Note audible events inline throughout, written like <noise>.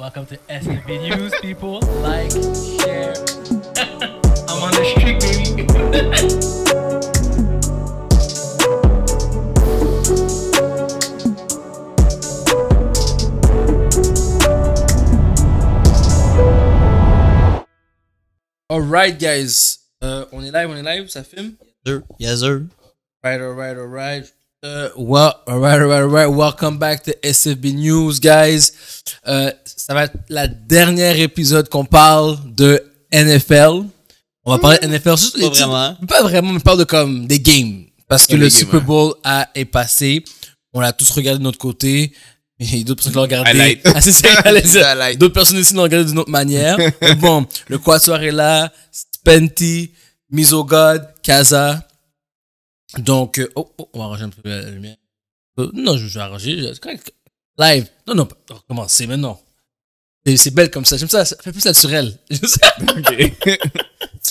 Welcome to SNB News, people. Like, share. <laughs> I'm on the street, baby. <laughs> Alright, guys. Euh, on est live, on est live, ça filme? Sir. Yes, sir. Right, alright, alright. Uh, well, alright. Welcome back to SFB News, guys. Euh, ça va être la dernière épisode qu'on parle de NFL. On va parler de NFL juste Pas vraiment. Pas vraiment, mais on parle de comme des games. Parce que le Super. Bowl a, est passé. On l'a tous regardé de notre côté. Et d'autres personnes l'ont regardé. Ah. D'autres personnes aussi l'ont regardé d'une autre manière. <laughs> Mais bon, le Quatuor est là. Spenty, Misogod, Kaza. Donc, euh, oh, oh, on va arranger un peu la lumière. Euh, non, je vais arranger. c'est correct. Live. Non, non, recommencer maintenant. C'est c'est belle comme ça. J'aime ça. Ça fait plus naturel. <laughs>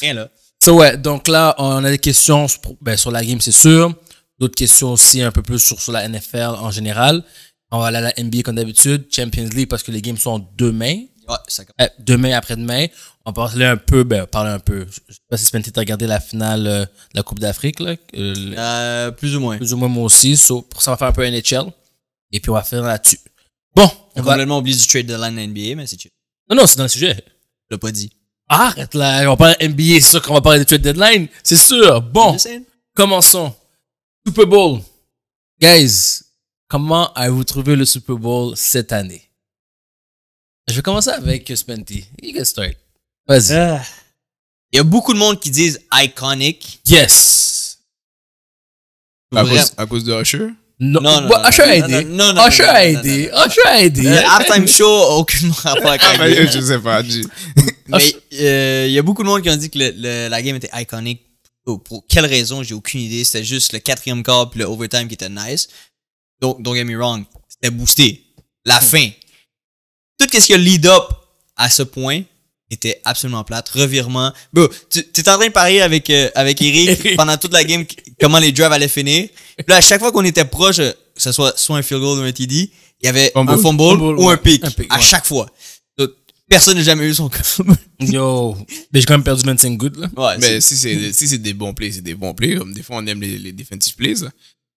Rien <laughs> là. So, ouais, donc là, on a des questions sur, ben, sur la game, c'est sûr. D'autres questions aussi un peu plus sur, sur la NFL en général. On va aller à la NBA comme d'habitude. Champions League parce que les games sont demain. Ouais, ça Euh, demain après-demain. On parler un peu, ben, parler un peu. Je sais pas si Spenty t'a regardé la finale euh, de la Coupe d'Afrique, là. Euh, Euh, plus ou moins. plus ou moins moi aussi. So, pour ça, on va faire un peu NHL. Et puis, on va faire là-dessus. Bon, on On va... complètement oublié du trade de line NBA, mais c'est chill. Non, non, c'est dans le sujet. Je l'ai pas dit. Arrête là, on va parler NBA, c'est sûr qu'on va parler de trade deadline. C'est sûr. Bon. Commençons. Super Bowl. Guys, comment avez-vous trouvé le Super Bowl cette année? Je vais commencer avec Spenty. You can start. Vas-y. Il y a beaucoup de monde qui disent iconic. Yes. à, cause, à cause de Usher? Non, Non, non, Usher a aidé. non, non, Usher a aidé. Usher a aidé. Le halftime show a aucunement rapport avec game. je sais pas. <laughs> Mais euh, il y a beaucoup de monde qui ont dit que le- le- la game était iconique. Pour, pour quelle raison, j'ai aucune idée. C'était juste le quatrième quart puis le overtime qui était nice. Donc, don't get me wrong, c'était boosté. La fin. Tout ce qui a lead up à ce point était absolument plate. Revirement. Bro, tu es en train de parier avec, euh, avec <laughs> Eric pendant toute la game comment les drives allaient finir. Puis là, à chaque fois qu'on était proche, que ce soit soit un field goal ou un TD, il y avait Fumble. un fumble, Fumble, ou ouais. un pick. Un pick, à ouais. chaque fois. Donc, personne n'a jamais eu son <laughs> Yo. Mais j'ai quand même perdu 25 gouttes, là. Ouais, Mais si c'est <laughs> si c'est des bons plays, c'est des bons plays. Comme des fois, on aime les, les defensive plays.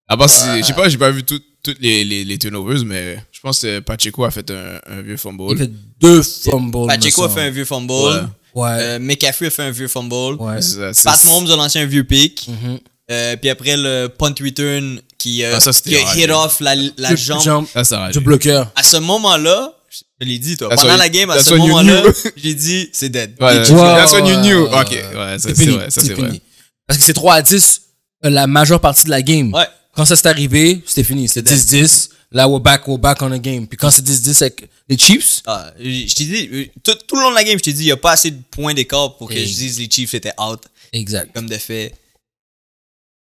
À part, si- je sais pas, j'ai pas vu toutes toutes les, les, les turnovers, mais je pense que Pacheco a fait un, un vieux Il fumble. fait deux fumbles. Pacheco a fait un vieux fumble. Ouais. Ouais. Euh, McCaffrey a fait un vieux fumble. ouais. Pat Mahomes a lancé un vieux pick. Mhm. Euh, puis après, le punt return qui, euh, Ah, ça, qui a hit hein. off la, la Du- jambe. jambe Ça, ça du bloqueur. À ce moment-là, je l'ai dit, toi. That's Pendant la game, à ce moment-là, <laughs> j'ai dit, c'est dead. Ouais, that's when you knew. Ok, ouais. C'est c'est fini. vrai. Ça, c'est c'est fini. vrai. Parce que c'est 3 à 10 euh, la majeure partie de la game. Ouais. Quand ça s'est arrivé, c'était fini. C'était C'était 10-10. Là, we're back, we're back on the game. Puis quand c'est 10-10 avec les Chiefs, Ah, je t'ai dit, tout, tout le long de la game, je t'ai dit, il n'y a pas assez de points d'écart pour que Et- je dise les Chiefs étaient out. exact. Comme de fait,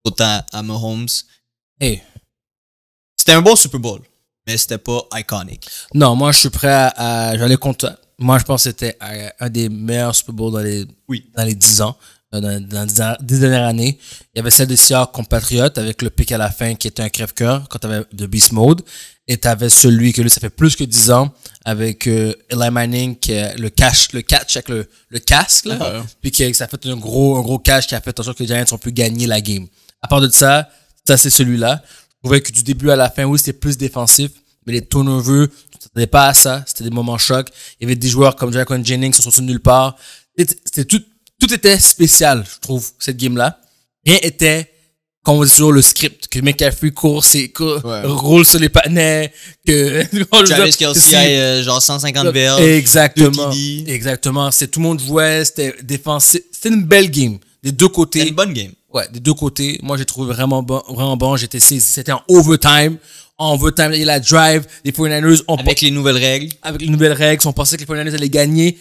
autant à Mahomes. Hey. C'était un bon Super Bowl, mais c'était pas iconic. Non, moi, je suis prêt à, à j'allais contre. Moi, je pense que c'était euh, un des meilleurs Super Bowls dans les, Oui. dans les 10 ans, dans, dans les 10 ans- 10 dernières années. Il y avait celle des Seahawks compatriotes avec le pic à la fin qui était un crève-cœur quand t'avais de Beast Mode. Et t'avais celui que lui, ça fait plus que 10 ans avec euh, Eli Manning qui a le cash, le catch avec le, le casque, là. Ouais. Puis que ça a fait un gros, un gros cash qui a fait en sorte que les Giants ont pu gagner la game. À part de ça, ça c'est celui-là. Je trouvais que du début à la fin, oui, c'était plus défensif, mais les turnovers, tu t'attendais pas à ça. C'était des moments chocs. Il y avait des joueurs comme Jaquan Jennings qui sont sortis de nulle part. C'était c'était tout, tout était spécial, je trouve, cette game-là. Rien était, comme on dit sur le script, que McCaffrey court, c'est, court, Ouais. roule sur les panais, que, <laughs> Travis Kelsey a euh, genre 150 verges. Exactement. Exactement. C'est tout le monde jouait, c'était défensif. C'était une belle game. Des deux côtés. C'était une bonne game. Ouais, des deux côtés. Moi, j'ai trouvé vraiment bon, vraiment bon. J'étais saisi. C'était en overtime. En overtime, il y a la drive. Les 49ers ont Avec les nouvelles règles. avec les nouvelles règles, on pensait que les 49ers allaient gagner.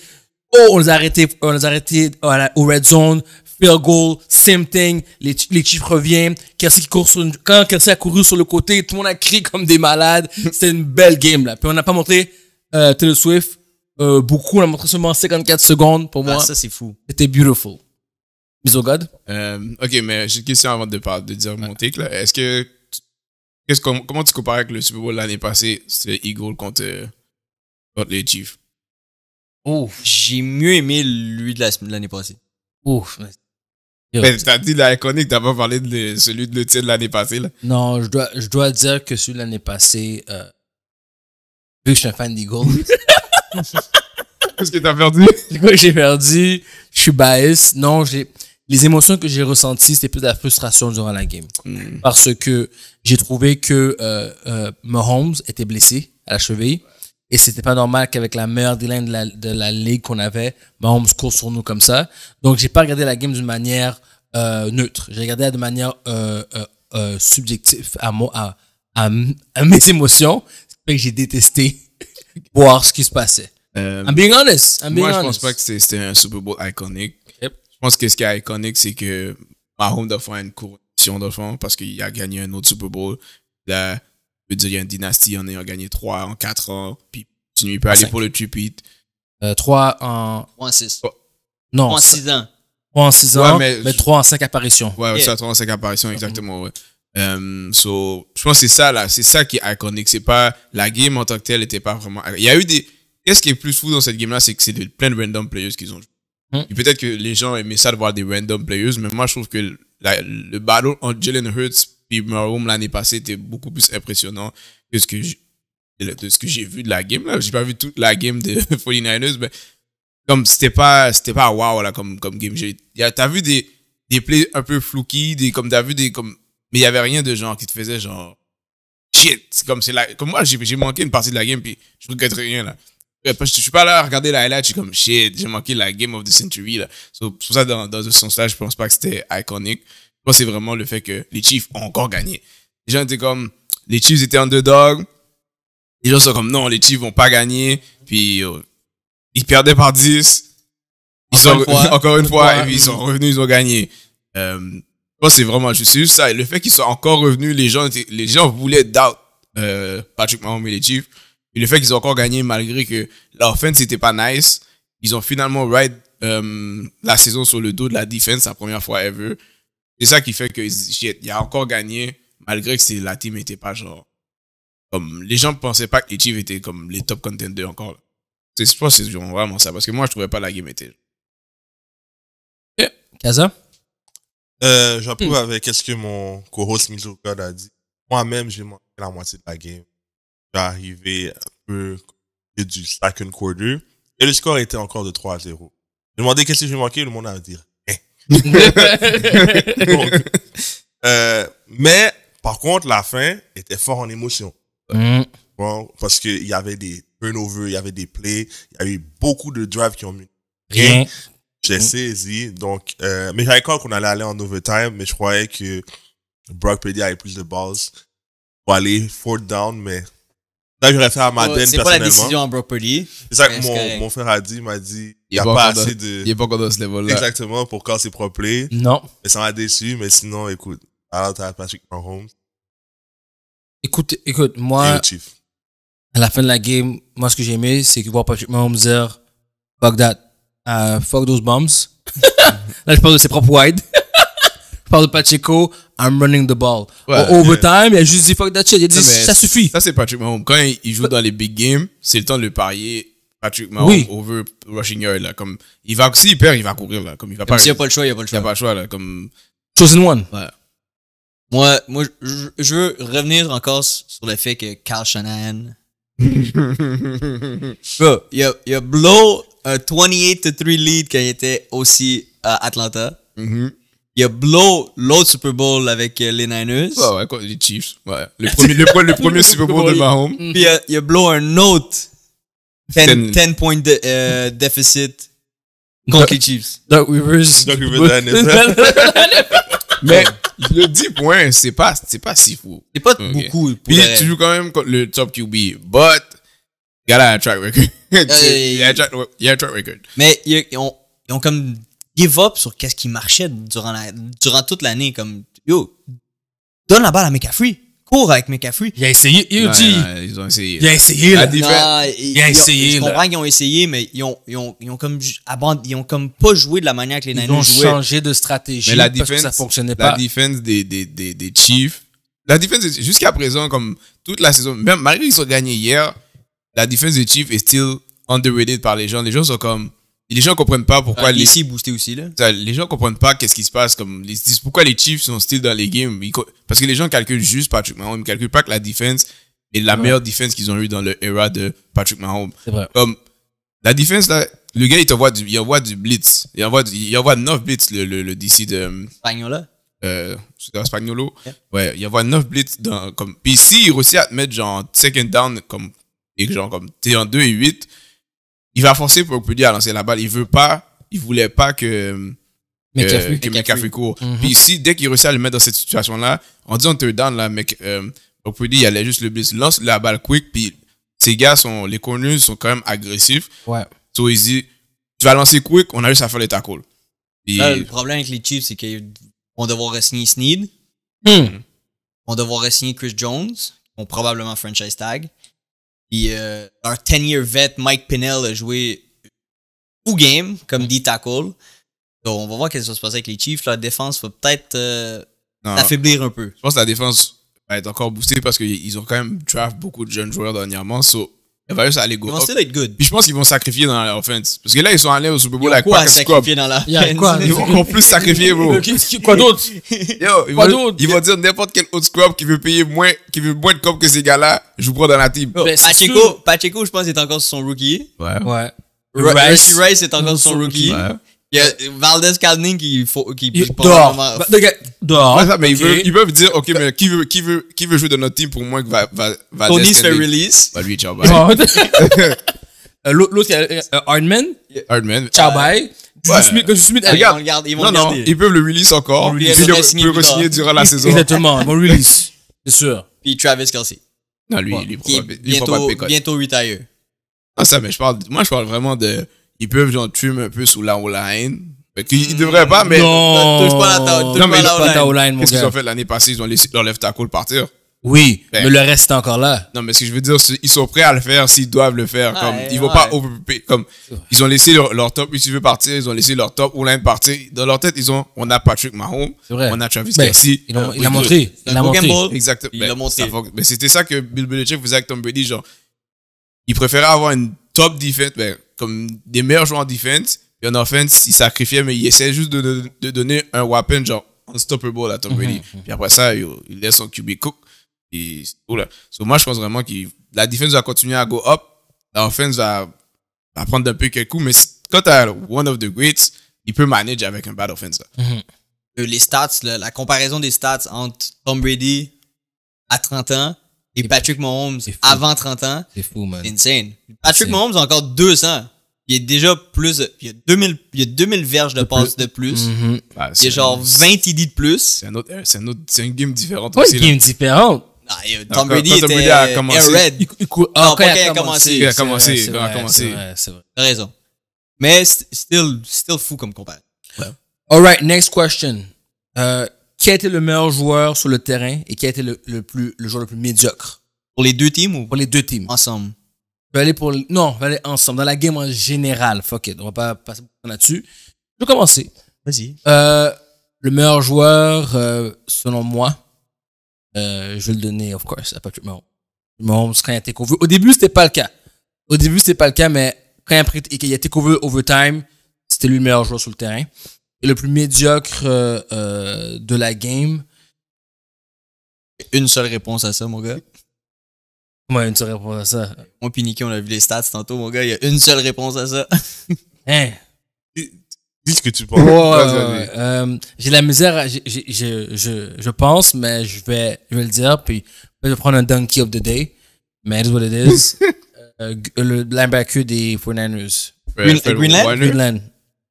Oh, on les a arrêtés, on les a arrêtés la- au red zone. Field goal, same thing. Les, les Chiefs reviennent. Kelsey qui court sur une, quand Kelsey a couru sur le côté, tout le monde a crié comme des malades. <laughs> C'était une belle game, là. Puis on n'a pas montré, euh, Taylor Swift, euh, beaucoup. On a montré seulement 54 secondes pour moi. Ah, ça, c'est fou. C'était beautiful. Bisous, God? Euh, ok, mais j'ai une question avant de, de dire mon take. là. Est-ce que. comment tu compares avec le Super Bowl l'année passée? C'était Eagle contre, euh, contre les Chiefs Ouf, J'ai mieux aimé lui de la semaine- de l'année passée. ouf. Yo. Mais t'as dit la iconique, t'as pas parlé de le- celui de le de l'année passée, là. Non, je dois, je dois dire que celui de l'année passée, euh, vu que je suis un fan d'Eagles, <laughs> Qu'est-ce que t'as perdu? <laughs> du coup, j'ai perdu, je suis bias. Non, j'ai, les émotions que j'ai ressenties, c'était plus de la frustration durant la game. Parce que j'ai trouvé que euh, euh, Mahomes était blessé à la cheville. Et c'était pas normal qu'avec la meilleure D-line de la, de la ligue qu'on avait, Mahomes court sur nous comme ça. Donc, j'ai pas regardé la game d'une manière euh, neutre. J'ai regardé de manière euh, euh, subjective à, moi, à, à, mes émotions. Ce qui fait que j'ai détesté <laughs> voir ce qui se passait. I'm being honest. I'm being moi, je pense pas que c'était un Super Bowl iconique. Yep. Je pense que ce qui est iconique, c'est que Mahomes doit faire une couronation de fond parce qu'il a gagné un autre Super Bowl. Là, je veux dire, il y a une dynastie en ayant gagné 3 en 4 ans. Puis, continue, il peut aller pour le repeat. Euh, 3 en... 3 en 6. Non, 3 en 6 6 ans. en 6 Ouais, ans, mais mais, je- 3 en 5 apparitions. Ouais, ouais, Yeah. ça, 35 apparitions, exactement, ouais. Euh, so, je pense que c'est ça, là. C'est ça qui est iconique. C'est pas, la game en tant que telle était pas vraiment, il y a eu des, qu'est-ce qui est plus fou dans cette game-là, c'est que c'est de- plein de random players qu'ils ont joué. Et peut-être que les gens aimaient ça de voir des random players, mais moi, je trouve que la- le battle entre Jalen Hurts et Mahomes l'année passée était beaucoup plus impressionnant que ce que j'ai- vu de la game, là. J'ai pas vu toute la game de <laughs> 49ers, mais comme c'était pas c'était pas wow là comme game. T'as vu des plays un peu flouky des comme t'as vu des comme mais il y avait rien de genre qui te faisait genre shit. Comme moi j'ai manqué une partie de la game puis je regrette rien là. Je suis pas là à regarder la highlight je suis comme shit j'ai manqué la game of the century là. So, pour ça dans ce sens là je pense pas que c'était iconique moi c'est vraiment le fait que les Chiefs ont encore gagné les gens étaient comme les Chiefs étaient underdog les gens sont comme non les Chiefs vont pas gagner puis euh, ils perdaient par 10. Ils Encore sont, une fois. <laughs> encore une fois, fois. et puis ils sont revenus, ils ont gagné. Euh, moi, c'est vraiment juste ça. Et le fait qu'ils soient encore revenus, les gens, étaient- les gens voulaient doubt euh, Patrick Mahomes et les Chiefs. Et le fait qu'ils ont encore gagné malgré que l'offense n'était pas nice, ils ont finalement ride euh, la saison sur le dos de la defense la première fois ever. C'est ça qui fait que shit, il a encore gagné malgré que la team n'était pas genre comme les gens pensaient pas que les Chiefs étaient comme les top contenders encore. C'est je pense que c'est vraiment ça parce que moi je trouvais pas la game était Kaza? Euh, J'approuve avec ce que mon co-host a dit. Moi-même, j'ai manqué la moitié de la game. J'ai arrivé un peu du second quarter. Et le score était encore de 3 à 0. J'ai demandé qu'est-ce que j'ai manqué, le monde a dit. Donc, <laughs> euh, mais, par contre, la fin était fort en émotion. Mm. Bon, parce qu'il y avait des turnovers, il y avait des plays, il y a eu beaucoup de drives qui ont mis Rien. j'ai saisi. Donc, euh, mais j'avais cru qu'on allait aller en overtime, mais je croyais que Brock Purdy avait plus de balles pour aller fourth down, mais là, j'aurais fait à Madden C'est pas la personnellement. décision en Purdy. C'est ça que c'est mon, mon frère a dit. Il m'a dit, il n'y a pas assez de, il est pas encore dans ce level là exactement pour casser pro play. Non. Mais ça m'a déçu, mais sinon, écoute, alors t'as Patrick Mahomes Écoute, écoute, et moi, le Chief. à la fin de la game, moi, ce que j'ai aimé, c'est que voir Patrick Mahomes dire fuck that, uh, fuck those bombs. <laughs> Là, je parle de ses propres wide. Je parle de Pacheco, I'm running the ball. Ouais. Au overtime, il a juste dit fuck that shit. Il a dit Non, ça suffit. ça c'est Patrick Mahomes quand il, il joue dans les big games c'est le temps de le parier Patrick Mahomes Oui. over rushing yard là comme il va s'il perd il va courir là comme il va pas s'il n'y a pas le choix, il n'y a pas le il y a choix. pas le choix là comme Chosen one. Moi, moi je, je veux revenir encore sur le fait que Carl Shanahan. <laughs> Bro, il a, il a blow un 28-3 lead quand il était aussi à Atlanta. Mhm. Il a blow l'autre Super Bowl avec euh, les Niners. ouais ouais quoi, les Chiefs ouais le premier le, pre- le premier <laughs> Super Bowl de Mahomes Puis il a, il a blow un autre 10, Ten. 10 point de, euh, déficit contre les Chiefs. Doug Rivers. Doug Rivers <laughs> mais le 10 points c'est pas c'est pas si fou C'est pas Ok. beaucoup. Pour puis tu joues quand même contre le top QB but il a un track record il <laughs> y a un track record Mais ils, ils ont, ils ont comme give up sur qu'est-ce qui marchait durant, la, durant toute l'année. Comme, yo, donne la balle à McCaffrey. Cours avec McCaffrey. Il a essayé. Il dit. ouais, ils ont essayé Il a essayé, La là. défense- Non, ils, il a ils ont- essayé, Je comprends qu'ils ont essayé, mais ils ont, ils ont, ils ont comme ils ont comme pas joué de la manière que les Ils Niners ont jouaient. changé de stratégie Mais la parce que défense, ça fonctionnait la pas. défense des, des, des, des Chiefs, la défense, jusqu'à présent, comme toute la saison, même malgré qu'ils ont gagné hier, la défense des Chiefs est still underrated par les gens. Les gens sont comme, les gens comprennent pas pourquoi Ouais, les, ici, boosté aussi, là. les gens comprennent pas qu'est-ce qui se passe comme ils se disent pourquoi les Chiefs sont still dans les games Ils parce que les gens calculent juste Patrick Mahomes ils calculent pas que la défense est la meilleure défense qu'ils ont eu dans le era de Patrick Mahomes C'est vrai. comme la défense là le gars il t'envoie du il envoie du blitz il envoie du- il envoie 9 blitz le le, le DC de Spagnola. euh, c'était Spagnolo Yeah. ouais il envoie 9 blitz dans comme puis si il réussit à te mettre genre second down comme et genre comme t'es en 2 et 8 il va forcer pour Purdy à lancer la balle il veut pas il voulait pas que McCaffrey. McCaffrey court. Mhm. Puis ici, dès qu'il réussit à le mettre dans cette situation-là, on dit on third down, là, mec, euh, on dire, il allait juste le blitz, lance la balle quick, puis ces gars sont, les corners sont quand même agressifs. Ouais. So, il dit, tu vas lancer quick, on a juste à faire les tackles. Puis, Là, le problème avec les Chiefs, c'est qu'ils vont devoir re-signer Snead. Hmm. vont devoir re-signer Chris Jones, qui vont probablement franchise tag. Puis euh, leur 10-year vet Mike Pinnell a joué full game comme D-tackle. Donc on va voir qu'est-ce qui va se passer avec les Chiefs. Leur défense va peut-être euh, non, s'affaiblir un peu. je pense que la défense va être encore boostée parce qu'ils ont quand même draft beaucoup de jeunes joueurs dernièrement. So, elle va juste aller Ils go vont up. still être good. Puis je pense qu'ils vont sacrifier dans leur offense. Parce que là, ils sont allés au Super Ils Bowl avec quoi sacrifier dans la quoi? Ils vont encore plus sacrifier, bro. Quoi d'autre? Yo, ils Quoi vont, d'autre? ils vont dire n'importe quel autre scrub qui veut payer moins, qui veut moins de com que ces gars-là, je vous prends dans la team. Ben, Pacheco. Pacheco, je pense, est encore sur son rookie. Ouais. Ouais. Rice, Rice est encore sur Son rookie. Ouais. Il y a Valdez Calning qui faut qui Dehors. Mais ils, Ok. veulent, ils peuvent dire, ok, mais qui veut, qui veut, qui veut jouer dans notre team pour moins que va, va, va Tony se fait release. Bah, lui, ciao, bye. <laughs> Euh, L'autre, euh, Hardman, Hardman. ciao bye. Smith, Smith, Ils Regarde. vont le garder. Ils vont Non, le non, ils peuvent le release encore. Ils le- vont signer peut le re-signer durant la saison. Exactement, ils vont release. C'est sûr. Puis Travis Kelsey. Non, lui, il est bientôt, bientôt retire. Ah, ça, mais je parle, moi, je parle vraiment de, ils peuvent, genre, trim un peu sous la qu'ils ils devraient pas, mais. non. touche pas la ta- touche Non, mais pas la mon Qu'est-ce qu'ils ont fait l'année passée? Ils ont laissé leur left tackle partir. Oui, Ben. mais le reste est encore là. Non, mais ce que je veux dire, c'est ils sont prêts à le faire s'ils doivent le faire. Ouais, comme, ils vont ouais. pas overpay. Comme, ils ont laissé leur, leur top receiver partir, ils ont laissé leur top O-line partir. Dans leur tête, ils ont, on a Patrick Mahomes, C'est vrai. on a Travis Ben, Kelsey. il a, Euh, il a montré. Il a montré. Exactement. Il Ben, l'a montré. ça faut- ben, c'était ça que Bill Belichick faisait avec Tom Brady. Genre, il préférait avoir une top defense, ben, comme des meilleurs joueurs en defense. Et en offense, il sacrifiait, mais il essayait juste de, de, de donner un weapon, genre, unstoppable à Tom Brady. Puis après ça, il, il laisse son QB cook. Et c'est tout, là. So, moi, je pense vraiment que la defense va continuer à go up. La offense va, va prendre un peu quelques coups, mais quand tu as one of the greats, il peut manager avec un bad offense. là. Euh, Les stats, là, la comparaison des stats entre Tom Brady à 30 ans et Patrick Mahomes avant 30 ans, C'est fou, man. c'est insane. Patrick Mahomes a encore 200. Il est déjà plus. de- Il y a 2000, il y a 2000 verges de passes de plus. Mhm. Bah, Il y a genre 20 TD de plus. C'est un autre, c'est un autre, c'est une game différente Ouais, aussi. une là. game différente. Ah, Tom Brady était Brady a commencé, air red. Il, il cou- ah, pas quand il a commencé. Il a commencé, il a commencé. c'est vrai. T'as raison. Mais c'est still, still fou comme comparaison. Alright, next question. Euh, qui a été le meilleur joueur sur le terrain et qui a été le, le plus, le joueur le plus médiocre? Pour les deux teams ou pour les deux teams? ensemble? Je vais aller pour, non, on va aller ensemble. Dans la game en général. Fuck it. On va pas passer beaucoup de temps là-dessus. Je vais commencer. Vas-y. Euh, le meilleur joueur, euh, selon moi, euh, je vais le donner, of course, à Patrick Mahomes. Mahomes, quand il a été cover. Au début, c'était pas le cas. Au début, c'était pas le cas, mais quand il a, pris- il a été cover overtime, c'était lui le meilleur joueur sur le terrain. Et le plus médiocre euh, euh, de la game? Une seule réponse à ça, mon gars. Comment une seule réponse à ça? Moi Nicky, on a vu les stats tantôt, mon gars. Il y a une seule réponse à ça. <laughs> Hein? Dis ce que tu penses. ouais, Vas-y, ouais, vas-y. ouais. Euh, j'ai la misère, j'ai- je, je, je pense, mais je vais, je vais le dire, puis je vais prendre un donkey of the day, mais it's what it is. <laughs> Euh, le linebacker des 49ers. Green- Greenland? Greenland.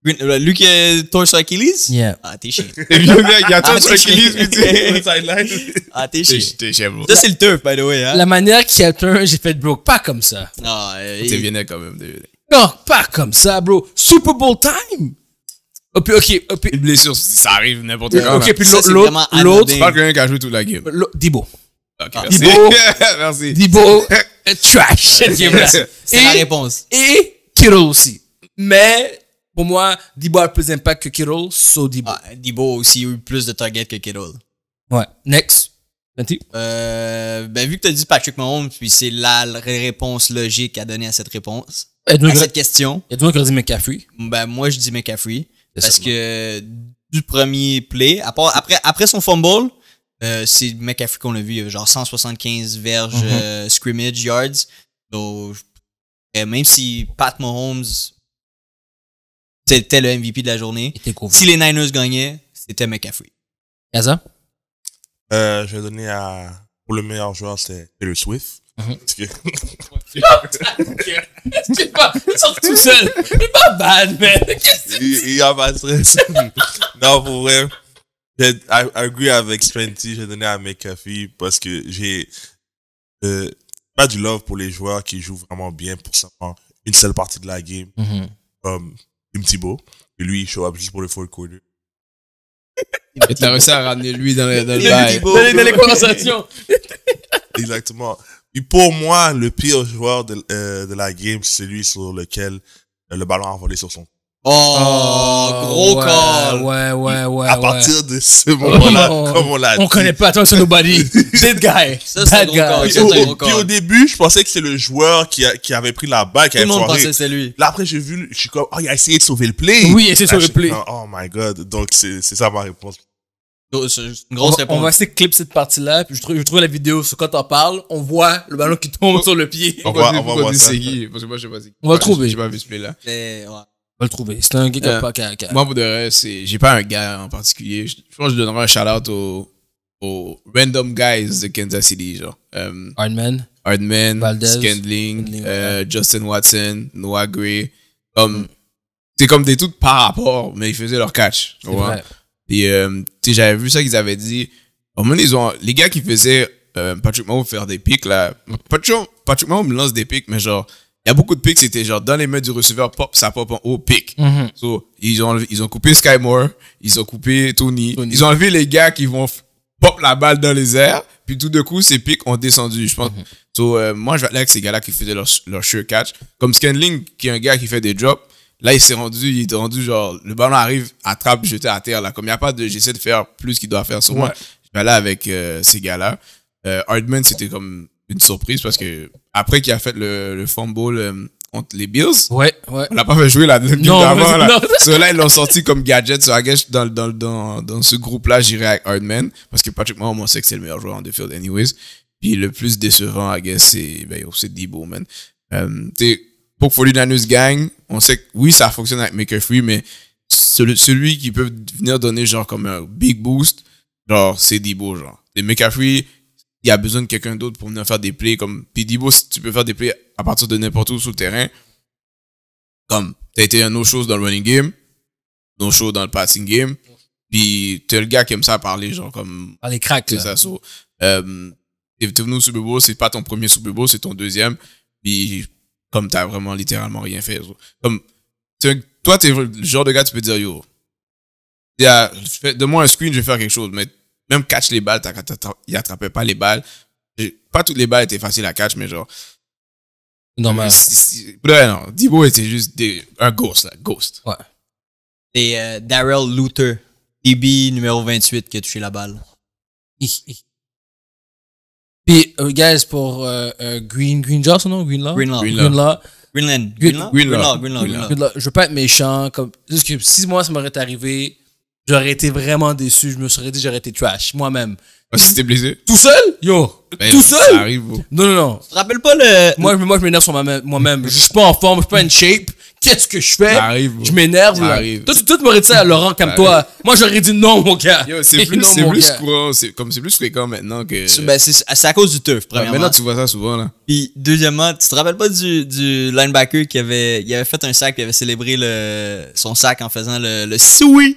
Green- Lui qui est torse Achilles? Yeah. Ah, t'es chien. <laughs> Il y a- tout Ah, sur t'es Achilles, puis tu sais, <laughs> sideline. Ah, t'es T'es chien. t'es chien, bro. Ça, c'est le turf, by the way, hein? La manière qu'il a turn, j'ai fait, bro, pas comme ça. Ah, euh, T'es il- bien quand même. t'es- Non, pas comme ça, bro. Super Bowl time? Oh, puis, ok, oh, puis- Une blessure, ça arrive n'importe quand. ok, puis l'autre, vraiment l'autre, C'est pas quelqu'un qui a joué toute la game. l'autre- Debo. Ok, Ah. merci. Debo. <laughs> Merci. Debo, euh, trash. C'est la Et- réponse. et Kittle aussi. Mais pour moi, Debo a plus d'impact que Kittle, so Debo. Ah, Debo a aussi eu plus de targets que Kittle. Ouais. Next. Euh, ben, vu que tu as dit Patrick Mahomes, puis c'est la réponse logique à donner à cette réponse, Il y a à cette question, il y a qui dit McCaffrey. ben, moi, je dis McCaffrey. Parce ça. que du premier play, à part, après, après son fumble, euh, c'est McCaffrey qu'on a vu, genre 175 verges Mhm. euh, scrimmage yards. Donc, euh, même si Pat Mahomes c'était le MVP de la journée, Il était cool. si les Niners gagnaient, c'était McCaffrey. Gaza? Euh, je vais donner à. Pour le meilleur joueur, c'est Taylor Swift. Mhm. Parce que. <laughs> C'est pas, il sort tout seul. C'est pas bad, man. Il, il y a pas de stress. <laughs> non, pour vrai. j'ai- I, agree avec Spenty. J'ai donné à McAfee parce que j'ai euh, pas du love pour les joueurs qui jouent vraiment bien pour seulement une seule partie de la game, comme Tim Thibault. Et lui, il show up juste pour le fourth <laughs> quarter. Et t'as réussi à ramener lui dans le, dans le Les bail. Thibault. Dans les, dans les conversations. <laughs> Exactement. Et pour moi, le pire joueur de, euh, de la game, c'est celui sur lequel euh, le ballon a volé sur son. Oh, gros ouais, call. Ouais, ouais, ouais. à ouais. partir de ce moment-là, Oh, comme on l'a On dit. connaît pas, toi, c'est nobody. <laughs> Dead guy. Ça, c'est gros guy. call. Puis au, c'est puis au début, je pensais que c'est le joueur qui, a- qui avait pris la balle, qui Tout le avait monde pensait que c'était lui. Là, après, j'ai vu, je suis comme, oh, il a essayé de sauver le play. Oui, il a essayé de sauver le play. Oh my god. Donc, c'est c'est ça ma réponse. C'est une On grosse va, réponse. on va essayer de clip cette partie-là, puis je trouve, je trouve la vidéo, sur quand t'en parles, on voit le ballon qui tombe sur le pied. On On va- on va on voir ça. c'est qui, parce que moi, je sais pas c'est. On va trouver. J'ai pas vu ce play-là. C'est- ouais. Va le trouver. C'est un gars qui a Euh, pas. a- Moi, pour de vrai, c'est, j'ai pas un gars en particulier. Je, je pense que je donnerais un shout-out aux, aux random guys de Kansas City, genre. Euh, Hardman. Hardman, Valdez, Scandling, Scandling, euh, Justin Watson, Noah Gray. Comme, c'est comme des trucs par rapport, mais ils faisaient leur catch. C'est vrai. Et euh, tu sais, j'avais vu ça qu'ils avaient dit. Au moment, ils ont, les gars qui faisaient euh, Patrick Mahomes faire des pics, là. Patrick, Patrick Mahomes lance des pics, mais genre, il y a beaucoup de pics, c'était genre dans les mains du receveur, pop, ça pop en haut, pic. Mhm. So, ils ont, ils ont coupé Sky Moore, ils ont coupé Tony, Tony. ils ont enlevé les gars qui vont pop la balle dans les airs, puis tout de coup, ces pics ont descendu, je pense. Mhm. So, euh, moi, je vais aller avec ces gars-là qui faisaient leur, leur sure catch. Comme Scanling, qui est un gars qui fait des drops, là, il s'est rendu, il est rendu genre, le ballon arrive, attrape, jeté à terre, là. Comme il n'y a pas de, j'essaie de faire plus qu'il doit faire sur moi. Je vais aller avec euh, ces gars-là. Euh, Hardman, c'était comme une surprise parce que après qu'il a fait le, le fumble euh, contre les Bills, Ouais, ouais. on l'a pas fait jouer la deuxième Non, d'avant, là. non. <laughs> Ceux-là, ils l'ont sorti comme gadget. So, I guess, dans, dans, dans, dans ce groupe-là, j'irai avec Hardman. Parce que Patrick Mahomes, on sait que c'est le meilleur joueur en the field anyways. Puis le plus décevant, I guess, c'est, ben, c'est Debo, man. Euh, t'sais, pour que 49ers gagne, on sait que oui, ça fonctionne avec McAfee, mais celui, celui qui peut venir donner genre comme un big boost, genre, c'est Debo, genre. Et McAfee, il y a besoin de quelqu'un d'autre pour venir faire des plays comme, puis Debo, si tu peux faire des plays à partir de n'importe où sur le terrain, comme t'as été un no-show dans le running game, no-show dans le passing game, puis t'es le gars qui aime ça parler, genre comme Par les cracks, c'est ça. So, euh, t'es venu au Super Bowl, c'est pas ton premier Super Bowl, c'est ton deuxième, puis comme t'as vraiment littéralement rien fait. so. Comme t'es toi, t'es le genre de gars, tu peux dire yo, il y a- fais- donne-moi un screen, je vais faire quelque chose, mais même catch les balles, t'as- t'as- t'as- il attrapait pas les balles. Pas toutes les balles étaient faciles à catch, mais genre si- Ouais, non. Debo était juste des, un ghost, là. Ghost. Ouais. C'est euh, Darrell Luther, DB numéro 28, qui a touché la balle. <laughs> Puis, euh, guys, pour euh, euh, Green, Green Jaw, son nom? Greenlaw? Greenlaw. Greenlaw. Greenland. Green- Greenlaw? Greenlaw. Greenlaw, Greenlaw, Greenlaw. Greenlaw. Je veux pas être méchant. Comme, juste que si moi, ça m'aurait arrivé, j'aurais été vraiment déçu. Je me serais dit, j'aurais été trash, moi-même. Parce que c'était blessé? Tout seul? Yo! Ben, tout Ça seul? arrive, bro. Non, non, non. Tu te rappelles pas le. Moi, je- moi je m'énerve sur moi-même. moi-même. Je suis pas en forme, je suis pas in shape. Qu'est-ce que je fais? Arrive. Je m'énerve. Toi, tu m'aurais dit ça à Laurent, comme toi. Moi, j'aurais dit non, mon gars. C'est plus, <laughs> Non, c'est mon plus gars. courant. C'est, comme c'est plus fréquent maintenant que. Ben, c'est c'est à cause du turf, Ouais, premièrement. maintenant, tu vois ça souvent, là. Puis, deuxièmement, tu te rappelles pas du, du linebacker qui avait, il avait fait un sac, puis il avait célébré le, son sac en faisant le, le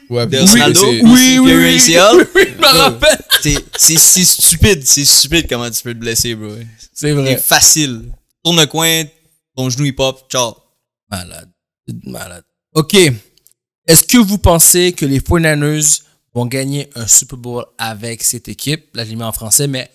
Ouais, de c'est- Ronaldo? c'est- Oui, oui, oui. <laughs> Oui, oui, je me rappelle. C'est- C'est c'est stupide, c'est stupide comment tu peux te blesser, bro. C'est C'est vrai. facile. Tourne le coin, ton genou il pop, ciao. Malade. Malade. OK. Est-ce que vous pensez que les 49ers vont gagner un Super Bowl avec cette équipe? Là, je l'ai mis en français, mais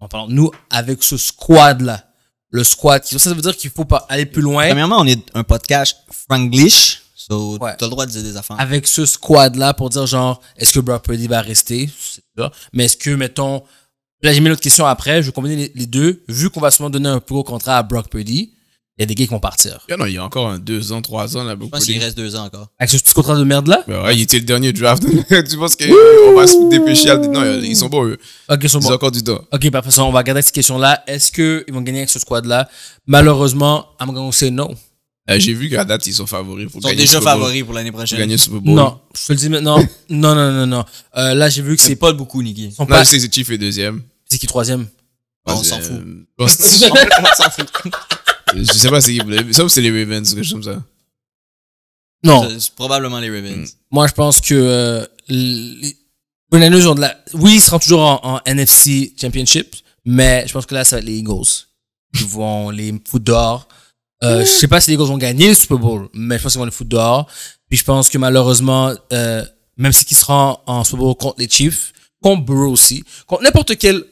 en parlant nous, avec ce squad-là. Le squad. Ça, ça veut dire qu'il faut pas aller plus loin. Premièrement, on est un podcast franglish, so Ouais. t'as le droit de dire des affaires. Avec ce squad-là pour dire genre, est-ce que Brock Purdy va rester? C'est ça. Mais est-ce que, mettons, Là, j'ai mis une autre question après. Je vais combiner les, les deux. Vu qu'on va sûrement donner un plus gros contrat à Brock Purdy, il y a des gars qui vont partir. Yeah, non, il y a encore un 2 ans, 3 ans là. Je pense qu'il reste deux ans encore. Avec ce petit contrat de merde là? Ben ouais, il était le dernier draft. <laughs> tu penses qu'on va se dépêcher à... Non, ils sont bons, eux. Ok, ils sont Ils ont bons. encore du temps. Ok, parfait. On va garder cette question-là. Est-ce qu'ils vont gagner avec ce squad-là? Malheureusement, I'm going to say no. Euh, J'ai vu qu'à date, ils sont favoris pour Ils sont gagner déjà favoris pour l'année Pour prochaine. gagner le Super Bowl. Non, je te le dis maintenant. <laughs> non, non, non, non. Euh, là, j'ai vu que C'est pas beaucoup, Niki. Non, pas. c'est Chief est deuxième. C'est qui troisième? On s'en fout. <laughs> On s'en fout. Je sais pas c'est qui. Ça, c'est les Ravens, quelque chose comme ça? Non. C'est probablement les Ravens. Moi, je pense que euh, les Niners ont de la. Oui, ils seront toujours en, en NFC Championship, mais je pense que là, ça va être les Eagles. Ils <laughs> vont les foutre dehors. Euh, je sais pas si les Eagles vont gagner le Super Bowl, mais je pense qu'ils vont les foutre dehors. Puis je pense que malheureusement, euh, même si qu'ils seront en Super Bowl contre les Chiefs, contre Burrow aussi, contre n'importe quel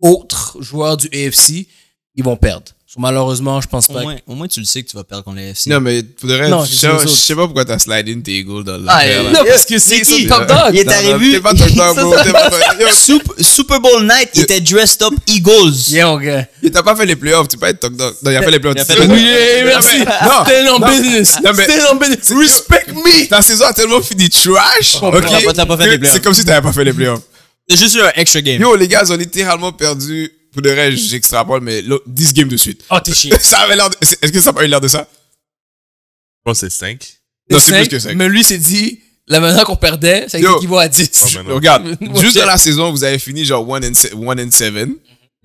autre joueur du AFC, ils vont perdre. Malheureusement, je pense Au pas. moins, au moins, tu le sais que tu vas perdre contre les FC. Non, mais pour vrai, Non, je je sais pas pourquoi t'as slide in tes Eagles dans Ah, l'affaire. là. Non, parce que c'est c'est top dog. il est arrivé. T'es pas <laughs> top dog, bro. T'es Super, Bowl night, il était dressed up Eagles. Yeah, okay. Il t'a pas fait les playoffs, tu peux pas être top dog. Non, il a fait les playoffs. Oui, merci. Non, Still on non, business. business. Respect me. Ta saison a tellement fini trash. T'as ok, pas- t'as pas fait que les playoffs. C'est comme si t'avais pas fait les playoffs. C'est juste un extra game. Yo, les gars, ils ont littéralement perdu. Pour de vrai, j'extrapole, mais l'autre- 10 games de suite. Oh, t'es chiant. <laughs> Ça avait l'air de- Est-ce que ça n'a pas eu l'air de ça? Je pense que c'est 5. Non, c'est Cinq, plus que 5. Mais lui s'est dit, la manière qu'on perdait, ça Yo. équivaut à 10. Oh, ben non. Regarde, <laughs> juste dans la saison, vous avez fini genre 1 and 7, and 7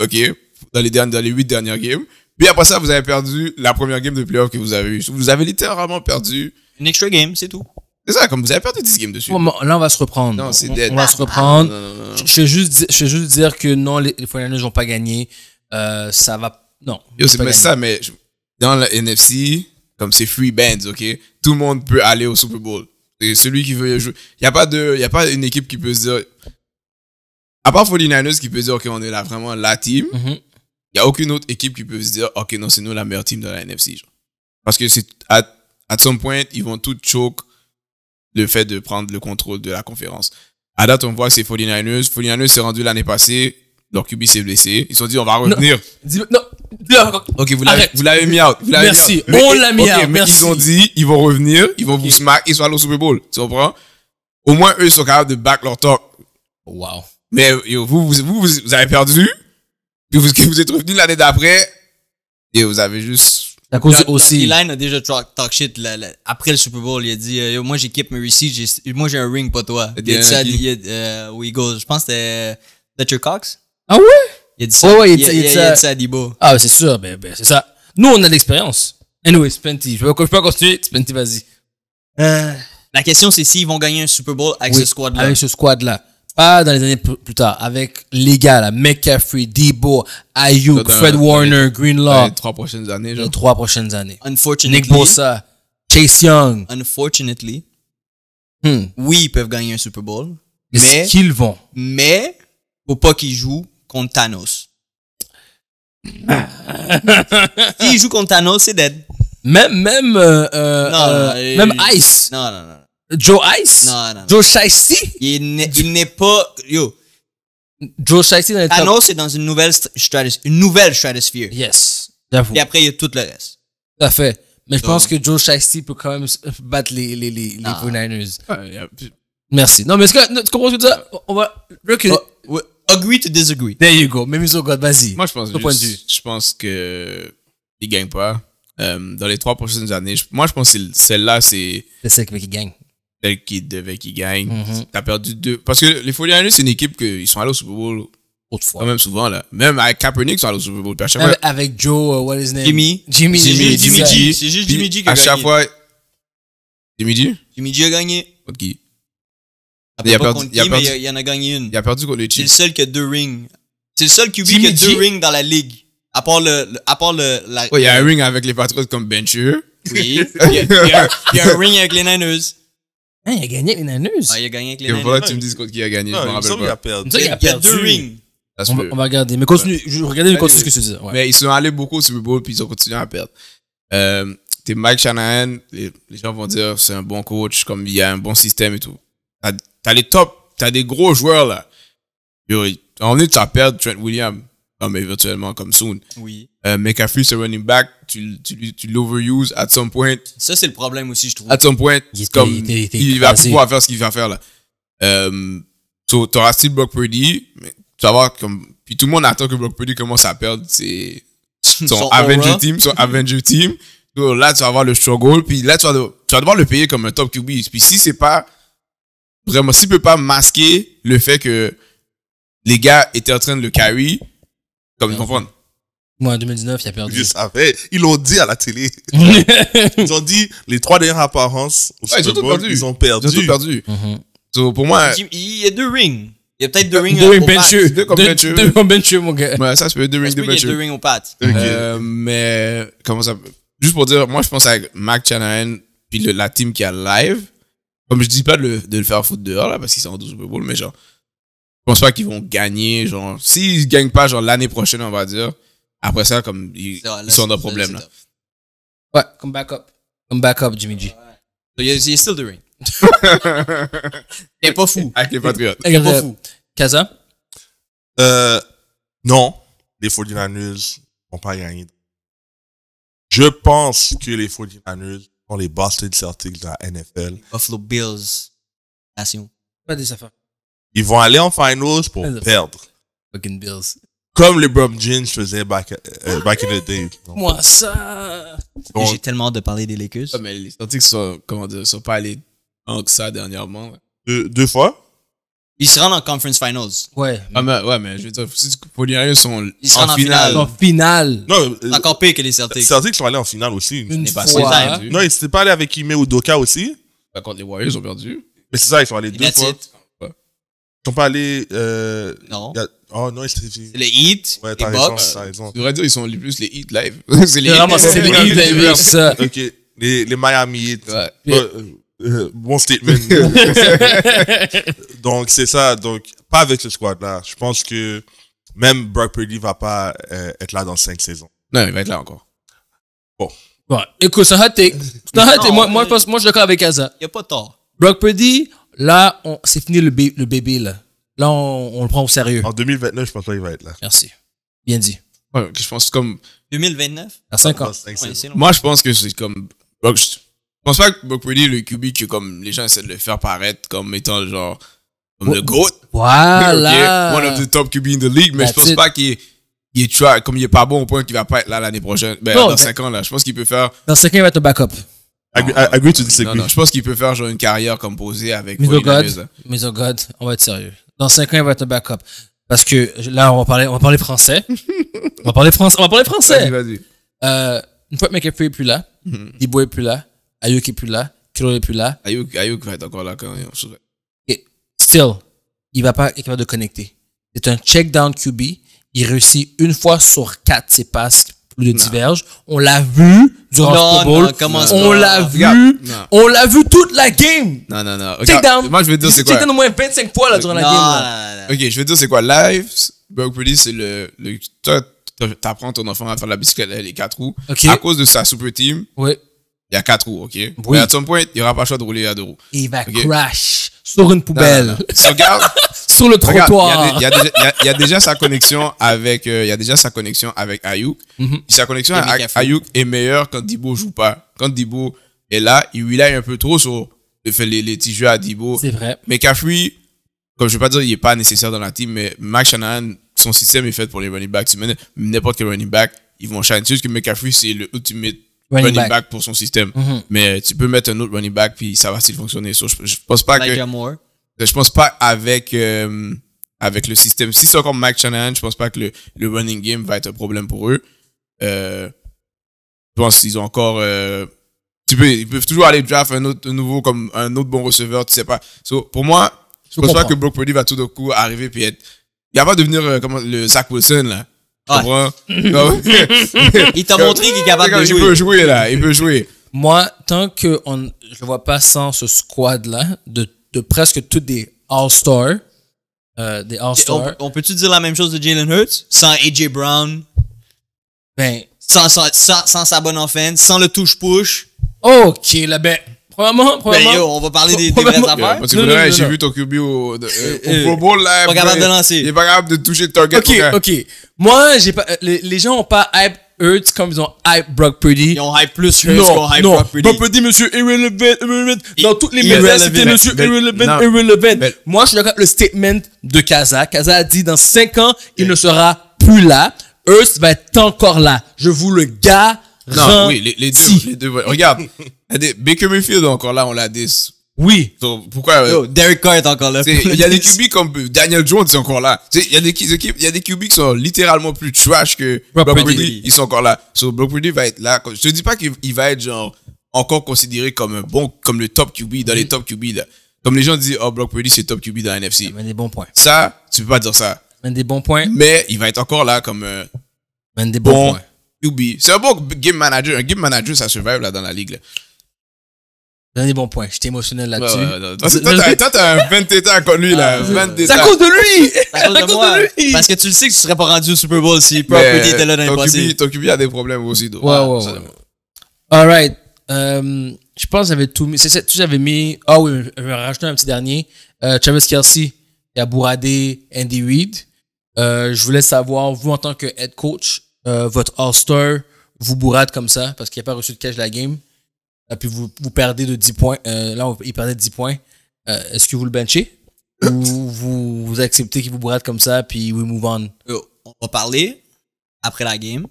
ok, dans les, dernières, dans les 8 dernières games. Puis après ça, vous avez perdu la première game de playoff que vous avez eue. Vous avez littéralement perdu. Une extra game, c'est tout. C'est ça, comme vous avez perdu 10 games dessus. Bon, Là, on va se reprendre. Non, c'est on, dead. on va se reprendre. Non, non, non, non. Je vais juste, je vais juste dire que non, les, les 49ers n'ont pas gagné. Euh, ça va. Non. Yo, c'est ça, mais je- dans la NFC, comme c'est free bands, ok, tout le monde peut aller au Super Bowl. Et celui qui veut jouer. Il n'y a, pas de- y a pas une équipe qui peut se dire. À part 49ers qui peut se dire, ok, on est là vraiment la team. Mhm. Il n'y a aucune autre équipe qui peut se dire, OK, non, c'est nous la meilleure team de la NFC. genre. Parce que c'est à, à some point, ils vont tout choke le fait de prendre le contrôle de la conférence. À date, on voit que c'est 49ers. 49ers s'est rendu l'année passée. Leur QB s'est blessé. Ils se sont dit, on va revenir. Non. OK, vous l'avez, Arrête. vous l'avez mis out. Vous l'avez Merci. mis out. On l'a mis out. mais Merci. ils ont dit, ils vont revenir, ils vont vous smack, ils sont allés au Super Bowl. Tu comprends? Au moins, eux, ils sont capables de back leur talk. Wow. Mais yo, vous, vous, vous, vous, vous avez perdu. Puis vous, vous êtes revenu l'année d'après. Et vous avez juste. À cause aussi. A déjà talk, talk shit la- la- après le Super Bowl. Il a dit euh, Moi, j'équipe mes receipts. Moi, j'ai un ring, pas toi. Il a dit ça euh, aux Eagles. Je pense que c'était Fletcher Cox. Ah ouais? Il a dit ça. Ouais, ouais, il il, a dit- il a dit il a ça. dit ça à Debo. Ah, c'est sûr. Ben, ben, c'est ça. Nous, on a de l'expérience. Anyway, Spenty. Je peux, je peux continuer. Spenty, vas-y. La question, c'est s'ils vont gagner un Super Bowl avec Oui, ce squad-là. Avec ce squad-là. Pas dans les années plus tard. Avec les gars, là. McCaffrey, Debo, Ayuk, Dans- Fred Warner, dans Greenlaw. les trois prochaines années, genre. Les trois prochaines années. Unfortunately, Nick Bosa, Chase Young. unfortunately, Hmm. oui, ils peuvent gagner un Super Bowl. Est-ce Mais- qu'ils vont? Mais, faut pas qu'ils jouent contre Thanos. <laughs> S'ils jouent contre Thanos, c'est dead. Même, même, euh, euh, Non, euh, non, euh, même Ice. Non, non, non. Joe Ice? Non, non. Joe Shiesty? Il n'est, il n'est pas. Yo, Joe Shiesty dans les top. Thanos est dans une nouvelle, st- stratos- une nouvelle stratosphere. Yes. J'avoue. Et après, il y a tout le reste. Tout à fait. Mais je pense que Joe Shiesty peut quand même s- battre les, les, les, les Non. 49ers. Ouais, y a- Merci. Non, mais est-ce que, tu comprends ce que tu dis? On va, reculer. Oh, ouais, agree to disagree. There you go. Même God, vas-y. Moi, je pense Ton point de vue. juste, je pense que ils gagnent pas. Euh, dans les trois prochaines années, je- moi, je pense que celle-là, c'est C'est ça qui gagne. Qui devait qu'ils gagnent. Mhm. T'as perdu deux. Parce que les 49ers, c'est une équipe qu'ils sont allés au Super Bowl quand Autrefois. même souvent, là. Même avec Kaepernick, ils sont allés au Super Bowl. Puis à chaque Avec, fois, avec Joe, uh, what is his name? Jimmy. Jimmy. Jimmy, Jimmy ça. G. C'est juste Jimmy G qui a à chaque gagné. fois, Jimmy G? Jimmy G a gagné. Contre qui? Il a perdu- il a qui, perdu- il, en a gagné une. Il a perdu contre les C'est le Chiefs. seul qui a deux rings. C'est le seul QB Jimmy qui a deux rings dans la ligue. À part le, le- à part le, la, Ouais, il y a un ring avec les Patriots comme Bencher. Oui. <laughs> Il y a, il y a- il y a un ring avec les Niners. Hein, il a gagné avec les Niners. Ouais, il a gagné avec les Il va Niners. que tu me dises qui a gagné. Non, je il me me rappelle a pas. perdu. Il Il a a, il a deux perdu. rings. On va, on va regarder. Mais continue. Je regardez, mais continue ce que tu dis. Ouais. Mais ils sont allés beaucoup au Super Bowl puis ils ont continué à perdre. Euh, t'es Mike Shanahan, les, les gens vont dire c'est un bon coach, comme il y a un bon système et tout. T'as, t'as les top, t'as des gros joueurs là. Yo, à donné, tu vas perdre Trent Williams, comme éventuellement, comme soon. Oui. Euh, McCaffrey, c'est running back, tu, tu, tu l'overuse at some point. Ça, c'est le problème aussi, je trouve. At some point, Il comme, il était- il était il va pouvoir faire ce qu'il va faire là. Euh, so, t'auras still Brock Purdy, mais tu vas voir comme, puis tout le monde attend que Brock Purdy commence à perdre ses, <laughs> son, Son Avenger aura. team, son Avenger team. So, là, tu vas avoir le struggle, puis là, tu vas, tu vas devoir le payer comme un top QB. Puis si c'est pas, vraiment, s'il peut pas masquer le fait que les gars étaient en train de le carry, comme ils comprennent. Moi, en 2019, il a perdu. Je savais. Ils l'ont dit à la télé. <laughs> Ils ont dit les trois dernières apparences au Ouais, ils ont Super Bowl, perdu. ils ont Ils perdu. ont tout perdu. Mhm. So, pour moi, Il y a deux rings. Il y a peut-être deux rings Deux au rings bencheux. Deux comme Deux- bencheux. Deux comme bencheux, mon gars. ouais, ça se peut deux rings se de peut qu'il y ait bencheux. deux rings au pat. Ok. Euh, mais comment ça juste pour dire moi je pense avec Mac Shanahan puis le- la team qui a live comme je dis pas de le, de le faire foutre dehors là parce qu'ils sont en 12 Super Bowl mais genre je pense pas qu'ils vont gagner genre s'ils gagnent pas genre l'année prochaine on va dire après ça comme ils, C'est vrai, là, ils sont dans problème là. Ouais, comme backup. Comme backup, Jimmy G. So, <laughs> Il y a, il y a still rings. T'es pas fou. avec les Patriots T'es pas fou. Kaza? Euh, non, les 49ers vont pas gagner. Je pense que les 49ers sont les Boston Celtics de la NFL. Buffalo Bills. Nation. Pas des affaires. Ils vont aller en finals pour perdre. Fucking Bills. Comme les Brom Jeans faisaient back, euh, back in the day. Donc, Moi, ça. J'ai tellement hâte de parler des Lakers. Ouais, mais les Celtics sont comment dire sont pas allés en que ça dernièrement là. deux, deux fois? Ils se rendent en Conference Finals. Ouais. Ah, mais, ouais mais je veux dire si les sont Ils se rendent en finale. En finale. Non, C'est euh, encore pire que les Celtics. Celtics sont allés en finale aussi. Une n'est pas fois. certain. Non, ils s'étaient pas allés avec Ime ou Doka aussi. Par contre les Warriors ils ont perdu Mais c'est ça, ils sont allés deux fois. it. Ils sont pas allés, euh, Non. il y a- oh non, C'est les Heat, ouais, les raison. je devrais dire ils sont les plus les hits live <laughs> c'est les Vraiment, c'est les ça. Ok, les, les Miami Heat. Ouais. Euh, euh, bon statement. <laughs> donc, c'est ça. Donc, pas avec ce squad-là. Je pense que même Brock Purdy va pas euh, être là dans cinq saisons. non il va être là encore Bon, écoute, c'est un hot take. C'est un hot take. Non, Moi, moi, je pense- moi, je suis d'accord avec Kaza. Il n'y a pas tort. Brock Purdy, là, c'est fini le, bé- le bébé, là. Là, on, on le prend au sérieux. En 2029, je pense pas qu'il va être là. Merci. Bien dit. Ouais, je pense comme 2029? À 5 ans. Moi, je pense que c'est comme. Je pense pas que Brock Purdy le QB que comme les gens essaient de le faire paraître comme étant genre. Comme Oh. le GOAT. Voilà. One of the top QB in the league. Mais je That's pense it. pas qu'il est, il est try- comme il est pas bon au point qu'il va pas être là l'année prochaine. Ben, Non, dans mais- 5 ans, là. Je pense qu'il peut faire. Dans 5 ans, il va être un backup. Agree, I- agree to disagree. non, je pense qu'il peut faire genre une carrière comme posée avec Mais oh 49ers, God, mais oh God, on va être sérieux. Dans 5 ans, il va être un backup. Parce que là, on va parler, on va parler français. <laughs> on va parler français. On va parler français. vas-y. Euh, une fois que McAfee est plus là, Mhm. Debo est plus là, Ayuk est plus là, Kilo est plus là, Ayuk, Ayuk va être encore là quand serai- et still, il va pas être capable de connecter. C'est un check down QB. Il réussit une fois sur quatre ses passes de diverges. On l'a vu durant le Non, Super Bowl. non, commence on l'a vu. Non. On l'a vu toute la game. Non, non, non. Take Regarde, down. Moi, je vais te dire c'est quoi? take down au moins 25 fois là, durant la game. là. non, non, non. Ok, je vais te dire c'est quoi? Live, Brock Purdy, c'est le, le. Toi, t'apprends ton enfant à faire la bicyclette, les quatre roues. Ok. À cause de sa super team, Ouais. il y a quatre roues, ok? Oui. Mais à some point, il n'y aura pas le choix de rouler à deux roues. Et il va Ok? crash sur une poubelle, Non, non, non. Si regarde, <laughs> sur le regarde, trottoir. il y a, y, déjà- il y a- il y a déjà sa connexion avec, euh, il y a déjà sa connexion avec Ayuk. Mhm. Sa connexion avec. Ayuk est meilleure quand Dibo joue pas. Quand Dibo est là, il rely un peu trop sur le fait les, les petits jeux à Dibo. C'est vrai. Mais McCaffrey, comme je vais pas dire il est pas nécessaire dans la team, mais Mike Shanahan, son système est fait pour les running backs. Tu n'importe quel running back, ils vont shine. C'est juste que McCaffrey, c'est le ultimate Running running, back. back. pour son système. Mhm. Mais tu peux mettre un autre running back, puis ça va still fonctionner. So, je, je pense pas que, Je pense pas avec, euh, avec le système. Si c'est encore Mike Shanahan, je pense pas que le, le running game va être un problème pour eux. Euh, je pense qu'ils ont encore, euh, tu peux, ils peuvent toujours aller draft un autre, un nouveau, comme un autre bon receveur, tu sais pas. So, pour moi, je pense pas que Brock Purdy va tout d'un coup arriver puis être, il va pas devenir euh, comment, le Zach Wilson, là. Ouais. Comme- <laughs> <laughs> Il t'a montré qu'il est capable de Il peut jouer. jouer, là. Il peut jouer. Moi, tant que on, je le vois pas sans ce squad-là, de, de presque tous des All-Stars, euh, des On, All-Stars, on peut-tu dire la même chose de Jalen Hurts? Sans AJ Brown, ben, sans, sans, sans, sans sa bonne offense, sans le touche-push. ok, là, ben, Premièrement, Ben, yo, on va parler des, des Yeah, affaires. Parce que Non, pour non, le vrai, non, j'ai vu ton QB au, de- euh, au euh, Pro Bowl là. pas capable de il- lancer. Il est pas capable de toucher le target. Ok, ok. Moi, j'ai pas. Les, les gens ont pas hype Hurts comme ils ont hype Brock Purdy. Ils ont hype plus Hurts qu'on hype non. Brock Purdy. Brock Purdy, monsieur irrelevant, irrelevant. Dans toutes les médias, c'était monsieur irrelevant, irrelevant. Moi, je suis d'accord avec le statement de Kaza. Kaza a dit dans 5 ans, il ne sera plus là. Hurts va être encore là. Je vous le garantis. Non, oui, les, les deux. Les deux ouais. Regarde, <laughs> Baker Mayfield encore là, on l'a 10. Oui. pourquoi euh, Yo, Derek Carr est encore là. Il y a des <laughs> QB comme Daniel Jones, sont encore là. Il y a des équipes, il y a des QB qui sont littéralement plus trash que Brock Brock Purdy. Ils sont encore là. So, Brock Purdy va être là. Je te dis pas qu'il il va être genre encore considéré comme un bon, comme le top QB dans les top QB là. Comme les gens disent, oh Brock Purdy c'est top QB dans la NFC. Mène des bons points. Ça, tu peux pas dire ça. Mène des bons points. Mais il va être encore là comme un Mène des bons bon points. QB. C'est un bon game manager. Un game manager, ça survive là dans la ligue. Là. Mène des bons points. J'étais émotionnel là-dessus. Ouais, ouais, ouais. Toi, t'as- un vendetta contre lui là. Ah. C'est à cause de lui! C'est <laughs> à cause de moi. lui! Parce que tu le sais que tu serais pas rendu au Super Bowl si Purdy était là dans passés. QB, ton QB a des problèmes aussi. donc. Ouais, ouais. Alright. Euh, je pense que j'avais tout mis. C'est ça, tout j'avais mis. Ah oui, je vais rajouter un petit dernier. Euh, Travis Kelsey, il a bourradé Andy Reid. Euh, je voulais savoir, vous en tant que head coach, euh, votre All-Star vous bourrade comme ça parce qu'il n'a pas reçu de cash de la game. Et puis vous, vous perdez de 10 points. Euh, là, il perdait de 10 points. Euh, Est-ce que vous le benchez? Ou vous, vous acceptez qu'il vous bourrade comme ça, puis we move on? On va parler après la game.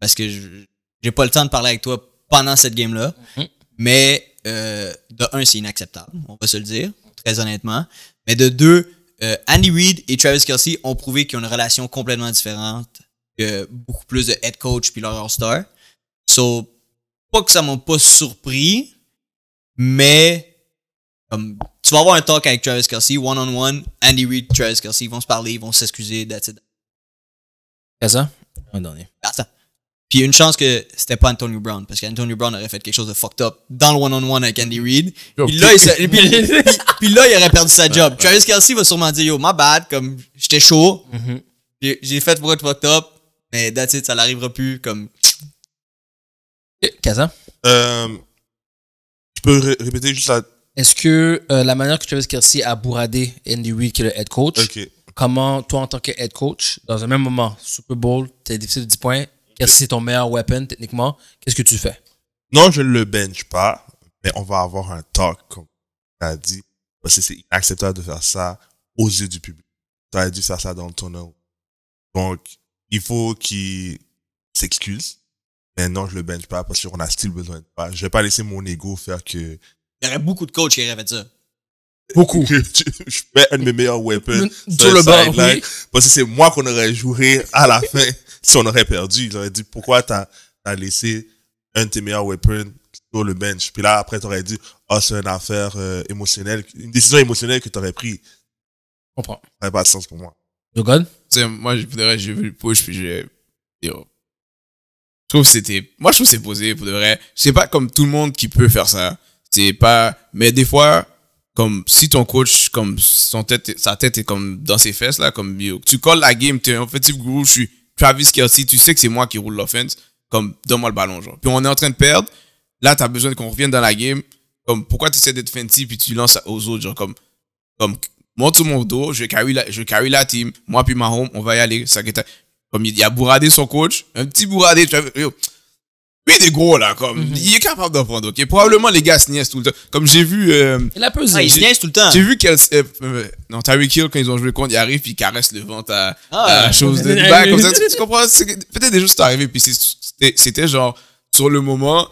Parce que je- j'ai pas le temps de parler avec toi pendant cette game-là. Mhm. Mais euh, de un, c'est inacceptable, on va se le dire, très honnêtement. Mais de deux, euh, Andy Reid et Travis Kelsey ont prouvé qu'ils ont une relation complètement différente que beaucoup plus de head coach puis leur All-Star. So, pas que ça m'a pas surpris, mais comme, tu vas avoir un talk avec Travis Kelsey, one-on-one, Andy Reid, Travis Kelsey, ils vont se parler, ils vont s'excuser, that's it. Kaza? Un dernier. Basta. Puis il y a une chance que c'était pas Antonio Brown, parce qu'Antonio Brown aurait fait quelque chose de fucked up dans le one-on-one avec Andy Reid. Puis là, il, <laughs> puis, là, il aurait perdu sa job. Travis Kelsey va sûrement dire, yo, my bad, comme j'étais chaud, Mhm. j'ai j'ai fait pour être fucked up, mais that's it, ça n'arrivera plus, comme Ok, Kaza? Euh, tu peux ré- répéter juste la. Est-ce que euh, la manière que Travis Kelsey a bourradé Andy Reid, qui est le head coach, comment toi en tant que head coach, dans un même moment, Super Bowl, t'es déficit de 10 points, Kelsey c'est ton meilleur weapon techniquement, qu'est-ce que tu fais? Non, je ne le bench pas, mais on va avoir un talk, comme tu as dit, parce que c'est inacceptable de faire ça aux yeux du public. Tu as dû faire ça dans le tournoi. Donc, il faut qu'il s'excuse. Mais non, je le bench pas parce qu'on a still besoin de pas. Je vais pas laisser mon ego faire que, il y aurait beaucoup de coachs qui auraient fait ça. Beaucoup. <laughs> je je mets un de mes meilleurs weapons Sur le banc, oui. Parce que c'est moi qu'on aurait joué à la fin si on aurait perdu. Ils auraient dit pourquoi t'as as laissé un de tes meilleurs weapons sur le bench? Puis là, après, t'aurais dit, ah, c'est une affaire euh, émotionnelle, une décision émotionnelle que t'aurais pris. Je comprends. Ça n'avait pas de sens pour moi. Tu sais, moi, je- vrai, j'ai vu le push, puis j'ai. Yo. Trouve c'était. Moi, je trouve c'est posé, pour de vrai. C'est pas comme tout le monde qui peut faire ça. C'est pas. Mais des fois, comme si ton coach, comme son tête, sa tête est comme dans ses fesses, là, comme tu colles la game, t'es un offensive guru, je suis Travis Kelsey, tu sais que c'est moi qui roule l'offense, comme donne-moi le ballon, genre. Puis on est en train de perdre. Là, t'as besoin qu'on revienne dans la game. Comme pourquoi tu essaies d'être fancy, puis tu lances aux autres, genre, comme comme monte sur mon dos, je carry la, je carry la team, moi puis Mahomes, on va y aller. Ça comme il y a Bourradé son coach, un petit Bourradé, tu vois, yo, lui il est gros là, comme il est capable d'en prendre. Ok, probablement les gars se niaisent tout le temps. Comme j'ai vu, euh, Il a pesé. Ah, il se niaise tout le temps. j'ai vu quel, euh, euh, non Tyreek Hill quand ils ont joué contre, il arrive puis il caresse le ventre à, Ah. à la chose de <laughs> back comme ça. Tu, tu comprends Peut-être des choses sont arrivées puis c'était genre sur le moment.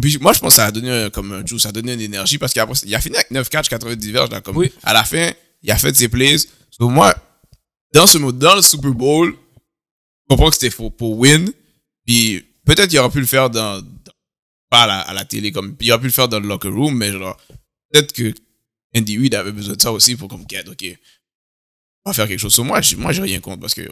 Puis moi je pense que ça a donné un, comme un juice, ça a donné une énergie parce qu'il a fini avec 9 catch 90 verges là, comme Oui. à la fin il a fait ses plays. So, moi dans ce mode dans le Super Bowl, comprends que c'était pour, pour win puis peut-être qu'il aurait pu le faire dans, dans- pas à la, à la télé comme il aurait pu le faire dans le locker room mais genre peut-être que Andy Reid avait besoin de ça aussi pour comme get, ok on va faire quelque chose sur moi moi j'ai rien contre parce que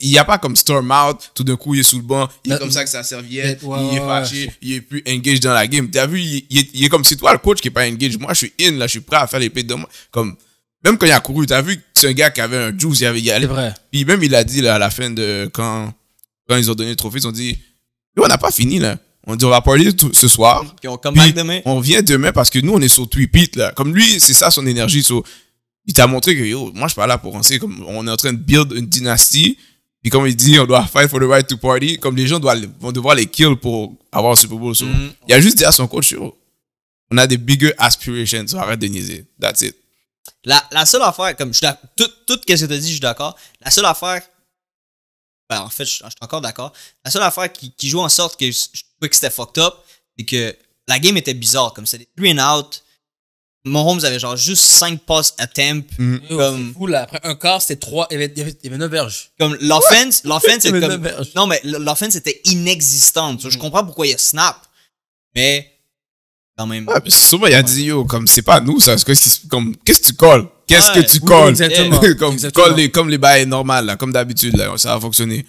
il n'y a pas comme storm out tout d'un coup il est sous le banc il est comme ça que ça serviette il est fâché il est plus engaged dans la game. T'as vu il, il est, il est comme si toi le coach qui est pas engaged. Moi je suis in là je suis prêt à faire les plays de moi. Comme même quand il a couru t'as vu que c'est un gars qui avait un juice il avait il C'est allait vrai. puis même il a dit là, à la fin de quand quand ils ont donné le trophée ils ont dit Yo, on n'a pas fini là On dit, on va parler tout- ce soir. Puis on come Puis, back demain? on vient demain parce que nous, on est sur tweet là. Comme lui, c'est ça son énergie. So, il t'a montré que, yo, moi, je suis pas là pour penser. Comme, on est en train de build une dynastie. Puis comme il dit, on doit fight for the right to party. Comme les gens doivent, vont devoir les kill pour avoir un Super Bowl. So, Mm. Il a juste dit à son coach, yo, on a des bigger aspirations. So, arrête de niaiser. That's it. La, la seule affaire, comme je suis tout, tout ce que tu as dit, je suis d'accord. La seule affaire, ben, en fait, je, je suis encore d'accord. La seule affaire qui, qui joue en sorte que je, je trouvais que c'était fucked up, c'est que la game était bizarre. Comme c'était des three and out. Mahomes avait genre juste 5 passes attempt. Yo, Comme- c'est fou, là. Après un quart, c'était 3. Il y avait, il y avait, il y avait 9 verges. Comme l'offense, l'offense est non, comme. mais- Non, mais l'offense était inexistante. Je comprends pourquoi il y a snap. Mais, quand même. Ouais, mais souvent, il a dit, yo, comme, c'est pas nous, ça. Comme, qu'est-ce que tu colles? Qu'est-ce que tu Oui, colles? exactement. <laughs> comme, Exactement. colle les, comme les bails normales, là, comme d'habitude, là, ça va fonctionner.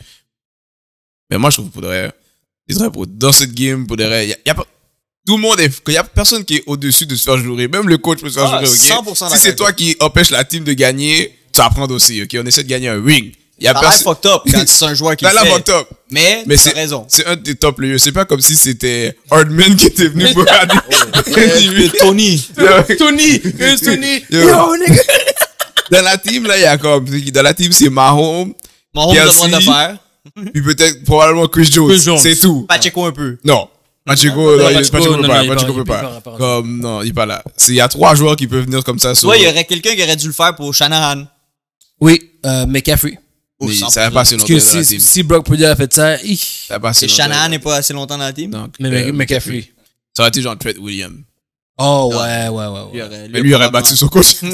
Mais moi, je trouve, pour de vrai, pour, dans cette game, pour de vrai, y a, y a pas, tout le monde est, qu'il y a personne qui est au-dessus de se faire jouer. Même le coach peut se faire Ah, jouer, ok? 100% Si c'est toi qui empêche la team de gagner, tu vas prendre aussi, ok? On essaie de gagner un ring. Y a Ça personne, fucked up quand c'est <laughs> un joueur qui le fait. fucked up. Mais, Mais c'est, raison. c'est un des top players. C'est pas comme si c'était Hardman qui était venu pour <laughs> aller. <laughs> Euh, Tony. Tony! euh, Tony! Yo. Yo, nigga! Dans la team, là, il y a comme, dans la team, c'est Mahomes, Mahomes a le droit de Kelsey. faire. puis peut-être, probablement Chris Jones. Chris Jones. C'est tout. Pacheco un peu. Non. Pacheco, Non, Pacheco, peut pas, non, il Pacheco part- peut pas. Comme, non, il est pas là. C'est, il y a trois joueurs qui peuvent venir comme ça. sur- Toi, il y aurait quelqu'un qui aurait dû le faire pour Shanahan. Oui, euh, McCaffrey. Mais 100%. ça va pas assez Parce longtemps que dans la si, team. si Brock Purdy a fait ça, hi, Ça va Et longtemps. Shanahan n'est pas assez longtemps dans la team? Donc, mais euh, McCaffrey. Ça aurait été genre Trent Williams. Oh, ouais, ouais, ouais. ouais. Lui aurait, Mais lui, aurait battu son coach. <laughs>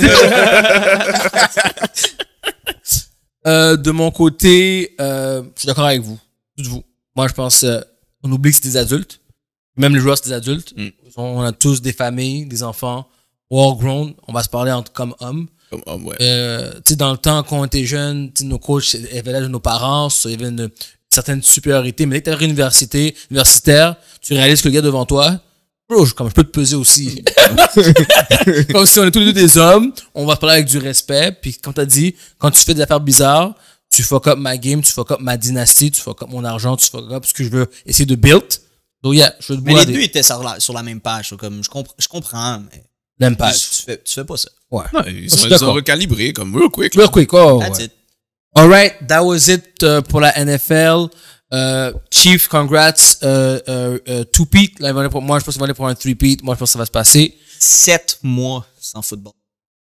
Euh, de mon côté, euh, je suis d'accord avec vous. Toutes vous. Moi, je pense, euh, on oublie que c'est des adultes. Même les joueurs, c'est des adultes. Mm. On a tous des familles, des enfants, all grown. On va se parler en- comme hommes. Comme homme, ouais. Euh, tu sais, dans le temps, quand on était jeune, nos coachs avaient l'âge de nos parents, so, il y avait une certaine supériorité. Mais dès que tu à l'université, universitaire, tu réalises que le gars devant toi, bro, je- comme je peux te peser aussi. <laughs> comme si on est tous les deux des hommes, on va se parler avec du respect. Puis comme t'as dit, quand tu fais des affaires bizarres, tu fuck up ma game, tu fuck up ma dynastie, tu fuck up mon argent, tu fuck up ce que je veux essayer de build. Donc, yeah, je veux te Mais les des- deux étaient sur la, sur la même page. so Comme, je, je comprends, mais Pas. tu, fais, tu fais pas ça. Ouais. Non, ils sont, ils d'accord. sont recalibrés, comme real quick. Real quick, oh, That's ouais. it. All right, that was it uh, pour la NFL. Uh, Chief, congrats. Uh, uh, uh, two Pete. Là, il moi, je pense qu'il va aller pour un three Pete. Moi, je pense que ça va se passer. Sept mois sans football.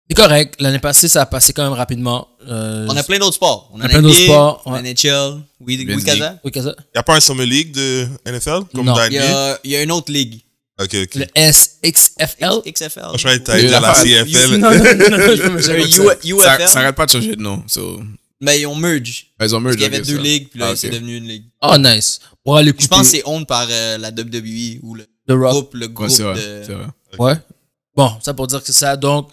C'est correct. L'année passée, ça a passé quand même rapidement. Euh, On a plein d'autres sports. On a plein d'autres sports, On a ouais. NHL. Oui, oui, League. Kaza. Oui, qu'est-ce que Y a pas un Summer League de NFL comme Non. dans Il y NBA? a, il y a une autre ligue. Ok, ok. c'est? Le SXFL. XFL. T'as Mais été à la CFL. non, non, non, non, je me <laughs> Euh. UFL. Ça, arrête pas de changer de nom. So, Mais ils ont merge. ils ont Parce merge. qu'il y avait deux ça. ligues, puis là, Ah, c'est devenu une ligue. Oh, nice. Aller Je pense que c'est owned par euh, la WWE ou le The Rock. groupe, le Ouais, groupe c'est vrai. de... c'est vrai. Ouais. Bon, ça pour dire que c'est ça. Donc,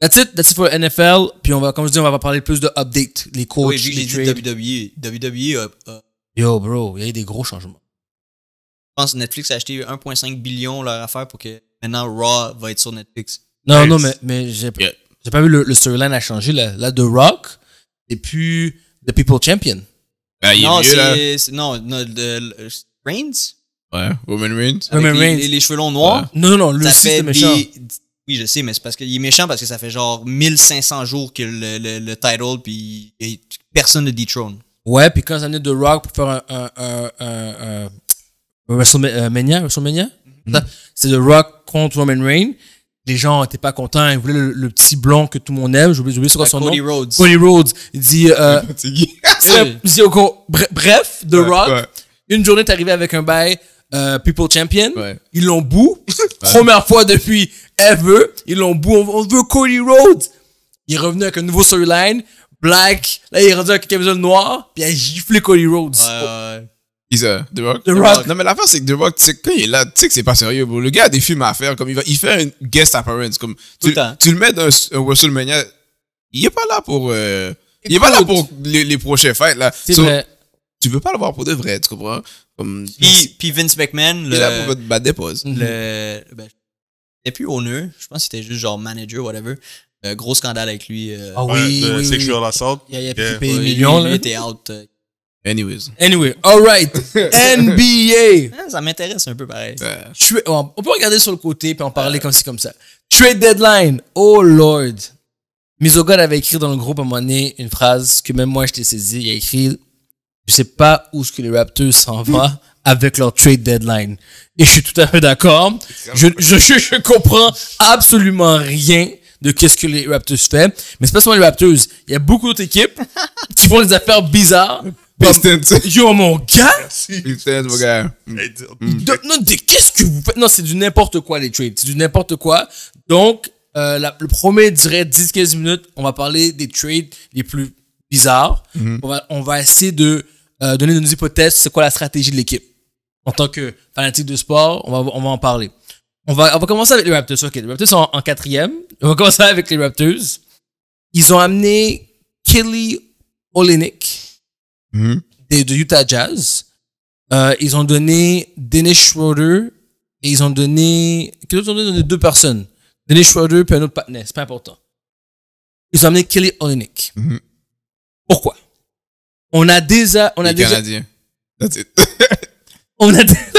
that's it. That's it for NFL. Puis on va, comme je dis, on va parler plus de update. Les coachs, Oui, que les. WWE. WWE, a- je Yo, bro, il y a eu des gros changements. Pense que Netflix a acheté 1,5 billion leur affaire pour que maintenant Raw va être sur Netflix. Non, Nice. non, mais, mais j'ai Yeah. pas vu le, le storyline a changé. Là, là, The Rock, et puis The People Champion. Ah, il est non, c'est... Non, le- Reigns? Ouais, Roman Reigns. Roman les, Reigns. les- les cheveux longs noirs? Non, non, non, lui ça aussi, fait c'est méchant. des... Oui, je sais, mais c'est parce qu'il est méchant parce que ça fait genre 1500 jours que le, le, le title, puis personne ne détrône. Ouais, puis quand ça venait de Rock pour faire un, un, un, un, WrestleMania, WrestleMania, ça, c'est The Rock contre Roman Reigns. Les gens étaient pas contents, ils voulaient le, le petit blond que tout le monde aime. J'ai oublié, son Cody nom. Rhodes. Cody Rhodes. Il dit, euh, <laughs> <laughs> bref, The Rock, Ouais. une journée est arrivé avec un bail euh, People Champion. Ouais. Ils l'ont bou. <laughs> Première fois depuis ever. Ils l'ont bou. On, veut Cody Rhodes. Il est revenu avec un nouveau storyline. Black. Là, il est rendu avec un camisole noir. Puis il a giflé Cody Rhodes. Ouais, Qui ça? The Rock? The Rock. Non, mais l'affaire, c'est que The Rock, tu sais, quand il est là, tu sais que c'est pas sérieux, bro. Le gars a des films à faire, comme il va, il fait un guest appearance, comme, Tout tu, le temps. tu le mets dans un, un WrestleMania, il est pas là pour, euh, il est pas là pour les, les prochains fights, là. C'est So, vrai. Tu veux pas le voir pour de vrai, tu comprends? Comme, Puis, puis Vince McMahon, il est là pour le, votre bad dépose. Mhm. le, ben, il était plus honneur. Je pense qu'il était juste genre manager, whatever. Euh, gros scandale avec lui. euh, Ah oui, de oui, oui. Sexual Assault. Il a, il a Yeah. payé ouais, des millions, lui, là. lui était out. Anyways. Anyway, alright. <laughs> NBA. Ah, ça m'intéresse un peu pareil. On peut regarder sur le côté puis en parler comme ci, comme ça. Trade deadline. Oh Lord. Misogod avait écrit dans le groupe à un moment donné une phrase que même moi je t'ai saisi. Il a écrit Je sais pas où ce que les Raptors s'en vont <laughs> avec leur trade deadline. Et je suis tout à fait d'accord. Je, je, je, je comprends absolument rien de qu'est-ce que les Raptors fait. Mais c'est pas seulement les Raptors. Il y a beaucoup d'autres équipes qui font des affaires bizarres. Pistons. <laughs> Yo, mon gars! Pistons, mon gars. De- non, de- qu'est-ce que vous faites? Non, c'est du n'importe quoi, les trades. C'est du n'importe quoi. Donc, euh, la- le premier, dirait 10-15 minutes, on va parler des trades les plus bizarres. on, va, on va essayer de euh, donner nos hypothèses. C'est quoi la stratégie de l'équipe? En tant que fanatique de sport, on va, on va en parler. On va, on va commencer avec les Raptors. Ok, les Raptors sont en, en quatrième. On va commencer avec les Raptors. Ils ont amené Kelly Mhm. de, de Utah Jazz. Euh, ils ont donné Dennis Schroeder et ils ont donné. Qu'est-ce qu'ils ont donné? Deux personnes Dennis Schroeder puis un autre partenaire. C'est pas important. Ils ont amené Kelly Olynyk. Mhm. Pourquoi? On a déjà. On a Les déjà. Canadiens. That's it. <laughs> On a déjà. <laughs>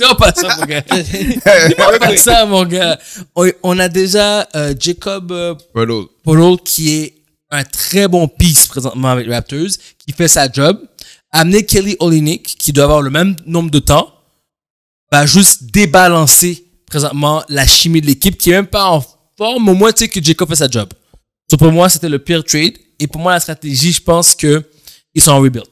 Non, pas ça, mon gars. <laughs> Dis-moi pas ça, mon gars. On, on a déjà euh, Jacob euh, Polo. Polo, qui est un très bon piece présentement avec les Raptors, qui fait sa job. Amener Kelly Olynyk, qui doit avoir le même nombre de temps, va juste débalancer présentement la chimie de l'équipe, qui est même pas en forme, au moins tu sais que Jacob fait sa job. So, pour moi, c'était le pire trade. Et pour moi, la stratégie, je pense que ils sont en rebuild.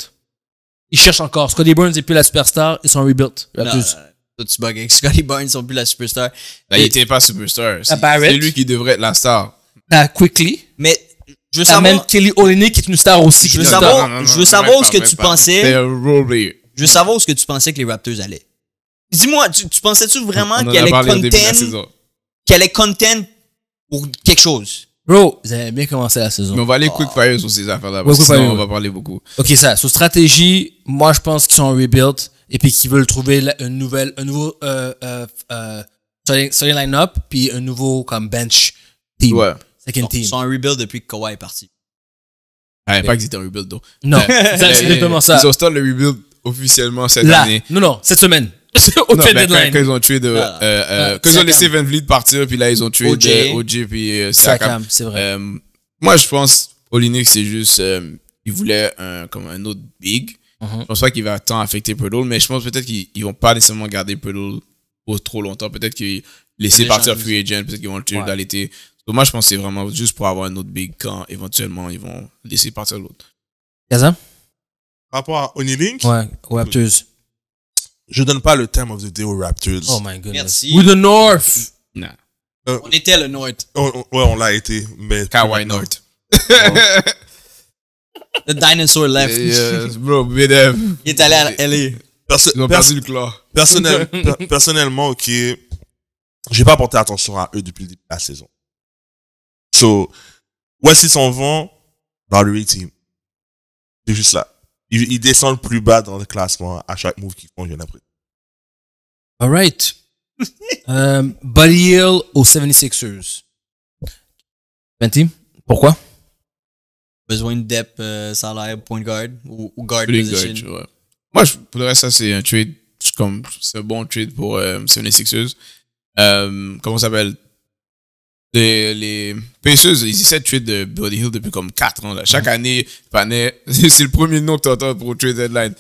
Ils cherchent encore. Scotty Burns n'est plus la superstar, ils sont en rebuild. Raptors. toi, tu bugs avec Scotty Barnes, ils sont plus la superstar. Là, il était pas superstar. C'est lui qui devrait être la star. T'as Quickly. Mais je veux T'as même savoir, Kelly Olynyk, qui est une star aussi. Je veux savoir- je veux savoir ce que tu pensais. Je veux savoir où ce que tu pensais que les Raptors allaient. Dis-moi, tu, tu pensais-tu vraiment On en qu'ils a allaient parlé au début de la content, allaient content pour quelque chose? Bro, vous avez bien commencé la saison. Mais on va aller quick fire sur ces affaires-là. Parce que sinon, on va parler beaucoup. Ok, ça. Sur stratégie, moi, je pense qu'ils sont en rebuild et puis qu'ils veulent trouver une nouvelle, un nouveau euh, euh, euh, starting, starting line-up puis un nouveau comme bench team. Ouais. Second Ils team. sont en rebuild depuis que Kawhi est parti. Ouais, pas qu'ils étaient en rebuild, donc. Non, c'est exactement ça. Ils ont start le rebuild officiellement cette Là, année. non, non, cette semaine. <laughs> Au Non, trade ben, quand, deadline. quand ils ont tué de, Ah. euh, euh, Ah, quand ils ont laissé. Van Vliet partir, puis là, ils ont tué OJ. de OJ puis euh. Siakam, c'est vrai. Euh, moi, je pense, Olynyk, c'est juste, euh, il voulait un, comme un autre big. Mhm. Je pense pas qu'il va tant affecter Purdle, mais je pense peut-être qu'ils ils vont pas nécessairement garder Purdle pour trop longtemps. Peut-être qu'ils laisser partir free agent, peut-être qu'ils vont le tuer Ouais. dans l'été. Donc, moi, je pense que c'est vraiment juste pour avoir un autre big quand éventuellement ils vont laisser partir l'autre. Kaza? Par rapport à Onilink, Ouais, Raptors. je donne pas le time of the day aux Raptors. Oh my goodness. Merci. With the North. Non. On était le North. Ouais, on l'a été, mais Kawhi North. <laughs> The dinosaur left. Yes, bro, BDF. Il est allé à LA. Perso- Ils ont perso- perdu le claw. personnel- per- personnellement, ok, j'ai pas porté attention à eux depuis le début de la saison. So, où est-ce qu'ils s'en vont? Dans le team. C'est juste ça. Ils, ils descendent plus bas dans le classement à chaque move qu'ils font, j'ai l'impression. All right. <laughs> euh, Buddy Hill aux 76ers. Venti, pourquoi? Besoin de depth, euh, salaire, point guard ou, ou guard Plus position. gauche, ouais. Moi, je, pour le reste, ça, c'est un trade. C'est comme, c'est un bon trade pour euh, 76ers. Euh, comment ça s'appelle? Les, les Pacers, ils essaient de trade de Buddy Hill depuis comme 4 ans. Là. Chaque année, <laughs> c'est le premier nom que tu entends pour trade deadline.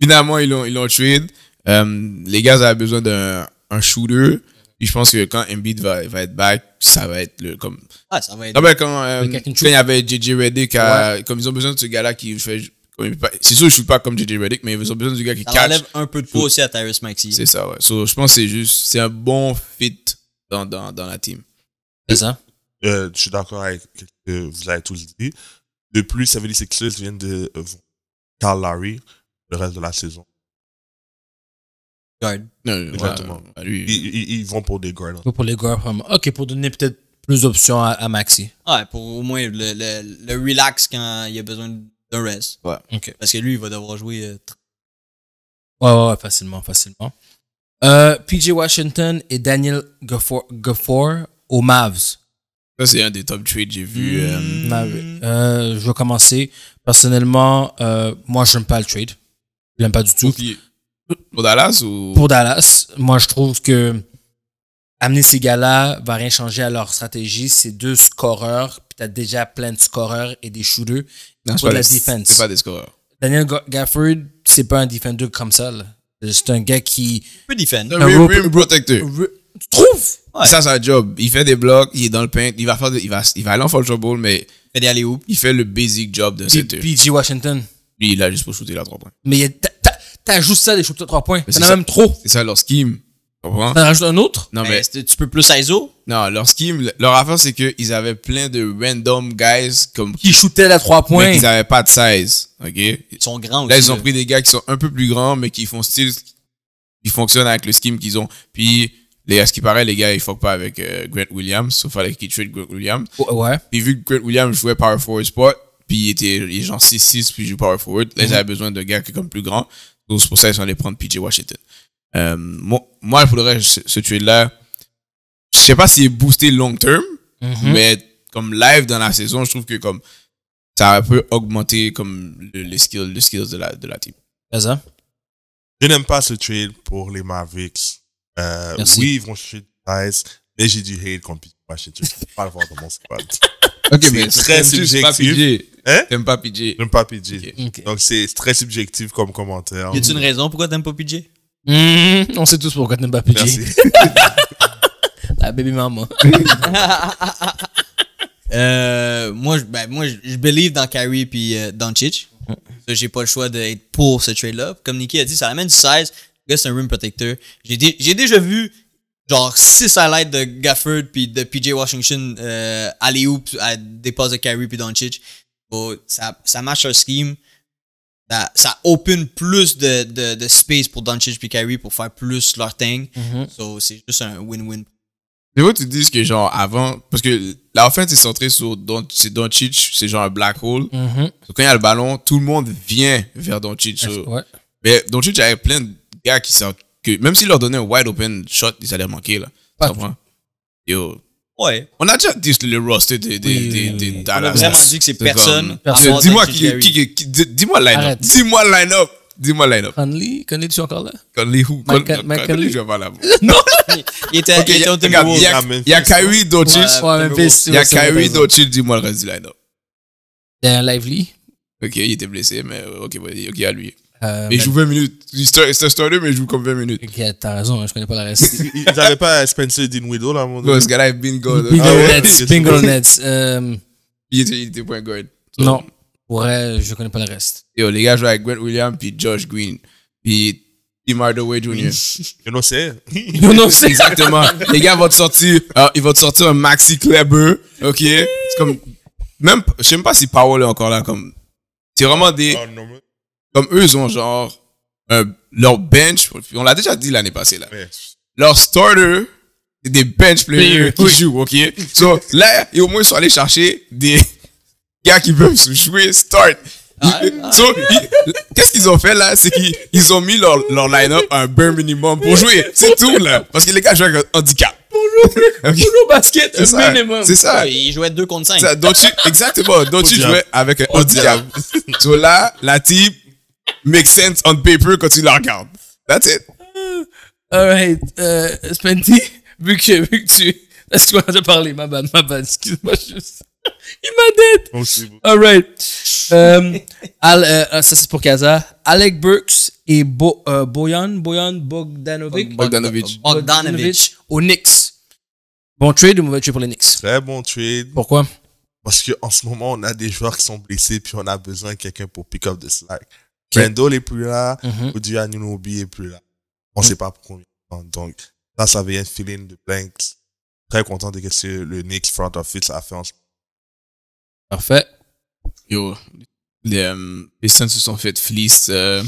Finalement, ils l'ont, ils l'ont trade. Euh, les gars avaient besoin d'un un shooter. Puis je pense que quand Embiid va, va être back, ça va être le, comme, Ah, ça va être. ah ben, quand, euh, quand il y avait JJ Redick, à- comme ils ont besoin de ce gars-là qui fait. C'est sûr, il shoot pas comme JJ Redick, mais ils ont besoin du gars qui ça catch. enlève un peu de poids aussi à Tyrese Maxey. C'est ça, ouais. So, je pense que c'est juste, c'est un bon fit dans, dans, dans la team. C'est ça? Euh, je suis d'accord avec ce que vous avez tous dit. De plus, 76ers viennent de euh, Carl Larry le reste de la saison. Guard. Non, Exactement. ouais, ouais, lui, Ils, ils, ils vont pour des guards. Pour les vraiment. Ok, pour donner peut-être plus d'options à, à Maxi. Ouais, pour au moins le, le, le relax quand il a besoin d'un rest. Ok. Parce que lui, il va devoir jouer. euh, Ouais, ouais, ouais, facilement, facilement. Euh, PJ Washington et Daniel Gafford aux Mavs. ça, c'est un des top trades que j'ai vu. euh, Mav- Euh, je vais commencer. Personnellement, euh, moi, j'aime pas le trade. Je l'aime pas du tout. Pour Dallas ou? Pour Dallas, moi, je trouve que amener ces gars-là va rien changer à leur stratégie. C'est deux scoreurs, puis t'as déjà plein de scoreurs et des shooters. Non, pour pas la des- defense. C'est pas des scoreurs. Daniel Ga- Gafford, c'est pas un defender comme ça. C'est un gars qui... Tu peux defend. Un Un rim, rim protector. Tu trouves? Ouais. Ça, c'est un job. Il fait des blocs, il est dans le paint, il va, faire des- il va, il va aller en foul trouble, mais Fait des alley hoop. il fait le basic job d'un Puis center. PG Washington. Lui, il a juste pour shooter là, trois points. Mais il juste ça, des shooters à 3 points. Mais T'en c'est as ça. même trop. C'est ça leur scheme. T'en rajoutes un autre? Non, Mais mais, tu peux plus ISO? non, leur scheme, leur affaire, c'est qu'ils avaient plein de random guys comme Qui shootait à 3 mais points. qu'ils avaient pas de size. OK? Ils sont grands aussi. Là, ils ont pris des gars qui sont un peu plus grands, mais qui font style. Ils fonctionnent avec le scheme qu'ils ont. Puis, les, à ce qui paraît, les gars, ils fuck pas avec euh, Grant Williams. Sauf fallait qu'ils trade Grant Williams. Ouais. Puis, vu que Grant Williams jouait power forward spot, puis il était il est genre 6-6, puis il joue power forward, là, ils avaient besoin de gars qui sont comme plus grands. Donc, c'est pour ça qu'ils sont allés prendre PJ Washington. Euh, moi, moi, pour le reste, ce, trade-là, je sais pas s'il est boosté long term, Mhm. mais comme live dans la saison, je trouve que comme ça a un peu augmenté comme le, les skills, les skills de la, de la team. C'est ça. Je n'aime pas ce trade pour les Mavericks. Euh, oui, ils vont chercher du size, mais j'ai du hate contre PJ Washington. Je peux pas le voir dans mon squad. <laughs> Ok, C'est mais très t'aimes juste pas subjectif. PJ. Hein? T'aimes pas PJ. J'aime pas PJ. Donc, c'est très subjectif comme commentaire. Y a-tu une raison pourquoi t'aimes pas PJ? Mhm. On sait tous pourquoi t'aimes pas PG. Merci. <laughs> La baby mama. <laughs> Euh, moi, je- ben, moi, je believe dans Kyrie puis euh, Doncic. Ça, J'ai pas le choix d'être pour ce trade-là. Comme Nicky a dit, ça amène du size. Le gars, c'est un rim protector. J'ai dé- j'ai déjà vu genre 6 highlights de Gafford puis de PJ Washington euh, aller hoop à des passes de Kyrie puis Doncic. Oh, ça, ça match leur scheme. Ça, ça open plus de, de, de space pour Doncic puis Kyrie pour faire plus leur thing. So, c'est juste un win-win. C'est vrai que tu dis que genre avant, parce que la offense est centrée sur Doncic, c'est genre un black hole. Mhm. Donc, quand il y a le ballon, tout le monde vient vers Doncic. So, Ouais. Mais Doncic avait plein de gars qui sortent, que même s'il leur donnait un wide open shot, ils allaient manquer là. Pas Tu comprends? Yo, Ouais. on a déjà dit le roster des, des, Oui, des, oui. Dallas. On a vraiment dit que c'est personne. Personne. Dis-moi qui, qui, qui, qui- dis- dis-moi le line-up. Dis-moi le line-up. Dis-moi line-up. Conley, Conley, tu es encore là? Conley who? Mike- Con- Mike Con- Conley? je vais pas là. <laughs> Il était, Ok, il était au il y a- Ah, Memphis. il y a Kyrie Doncic. Il y a Kyrie. Doncic, dis-moi le reste du line-up. Lively. Ok, il était blessé, mais ok, ok, à lui. Euh, Mais il joue 20 minutes. C'est un starter, mais il joue comme 20 minutes. Ok, t'as raison, hein, je connais pas le reste. <laughs> Ils ils avaient pas Spencer Dinwiddie là, moment Bro, donné? ce gars-là est bingo. Bingo Ah ouais? Nets. Bingo Nets. Euh, Il était, il était point guard. So, non. Vrai, je connais pas le reste. Yo, les gars jouent avec Grant Williams, puis Josh Green, puis Tim Hardaway Jr. Je ne sais. Non, non, c'est Exactement. les gars vont te sortir, euh, ils vont te sortir un Maxi Kleber, ok? C'est comme, même, je sais même pas si Powell est encore là, comme, c'est vraiment des, Oh, non, mais- comme eux, ils ont genre, un- leur bench, on l'a déjà dit l'année passée, là. leur starter, c'est des bench players Player, qui jouent, ok? So, là, et au moins, ils sont allés chercher des <laughs> gars qui peuvent jouer start. So, ils- qu'est-ce qu'ils ont fait là? C'est qu'ils ils ont mis leur, leur line-up à un bare minimum pour jouer. C'est tout là. Parce que les gars jouent avec un handicap. <laughs> Ok? au basket, C'est ça. C'est ça. Il jouait 2 contre 5. Ça, Doncic- exactement. Doncic diable. jouait avec un handicap. so là, la team make sense on paper quand tu la regardes. That's it. <laughs> Alright, euh, Spenty, <laughs> vu que, vu que tu, est-ce que tu déjà parlé? Ma bad, ma bad, excuse-moi, juste. <laughs> Il m'a dead. Alright. Euh, Al, euh, ça c'est pour Kaza. Alec Burks et Bo, euh, Boyan, Boyan Bogdanovic. Bogdanovic. Bogdanovic. Aux Knicks. Bon trade ou mauvais trade pour les Knicks? Très bon trade. Pourquoi? Parce qu'en ce moment, on a des joueurs qui sont blessés, puis on a besoin de quelqu'un pour pick up the slack. Randall est plus là, Mhm. Odi Anunobi est plus là. On sait pas pour combien de temps. Donc, ça, ça vient de feeling de blanks. Très content de ce que le Knicks front office a fait en ce Parfait. Yo, les euh, Pistons se sont fait fleece. euh,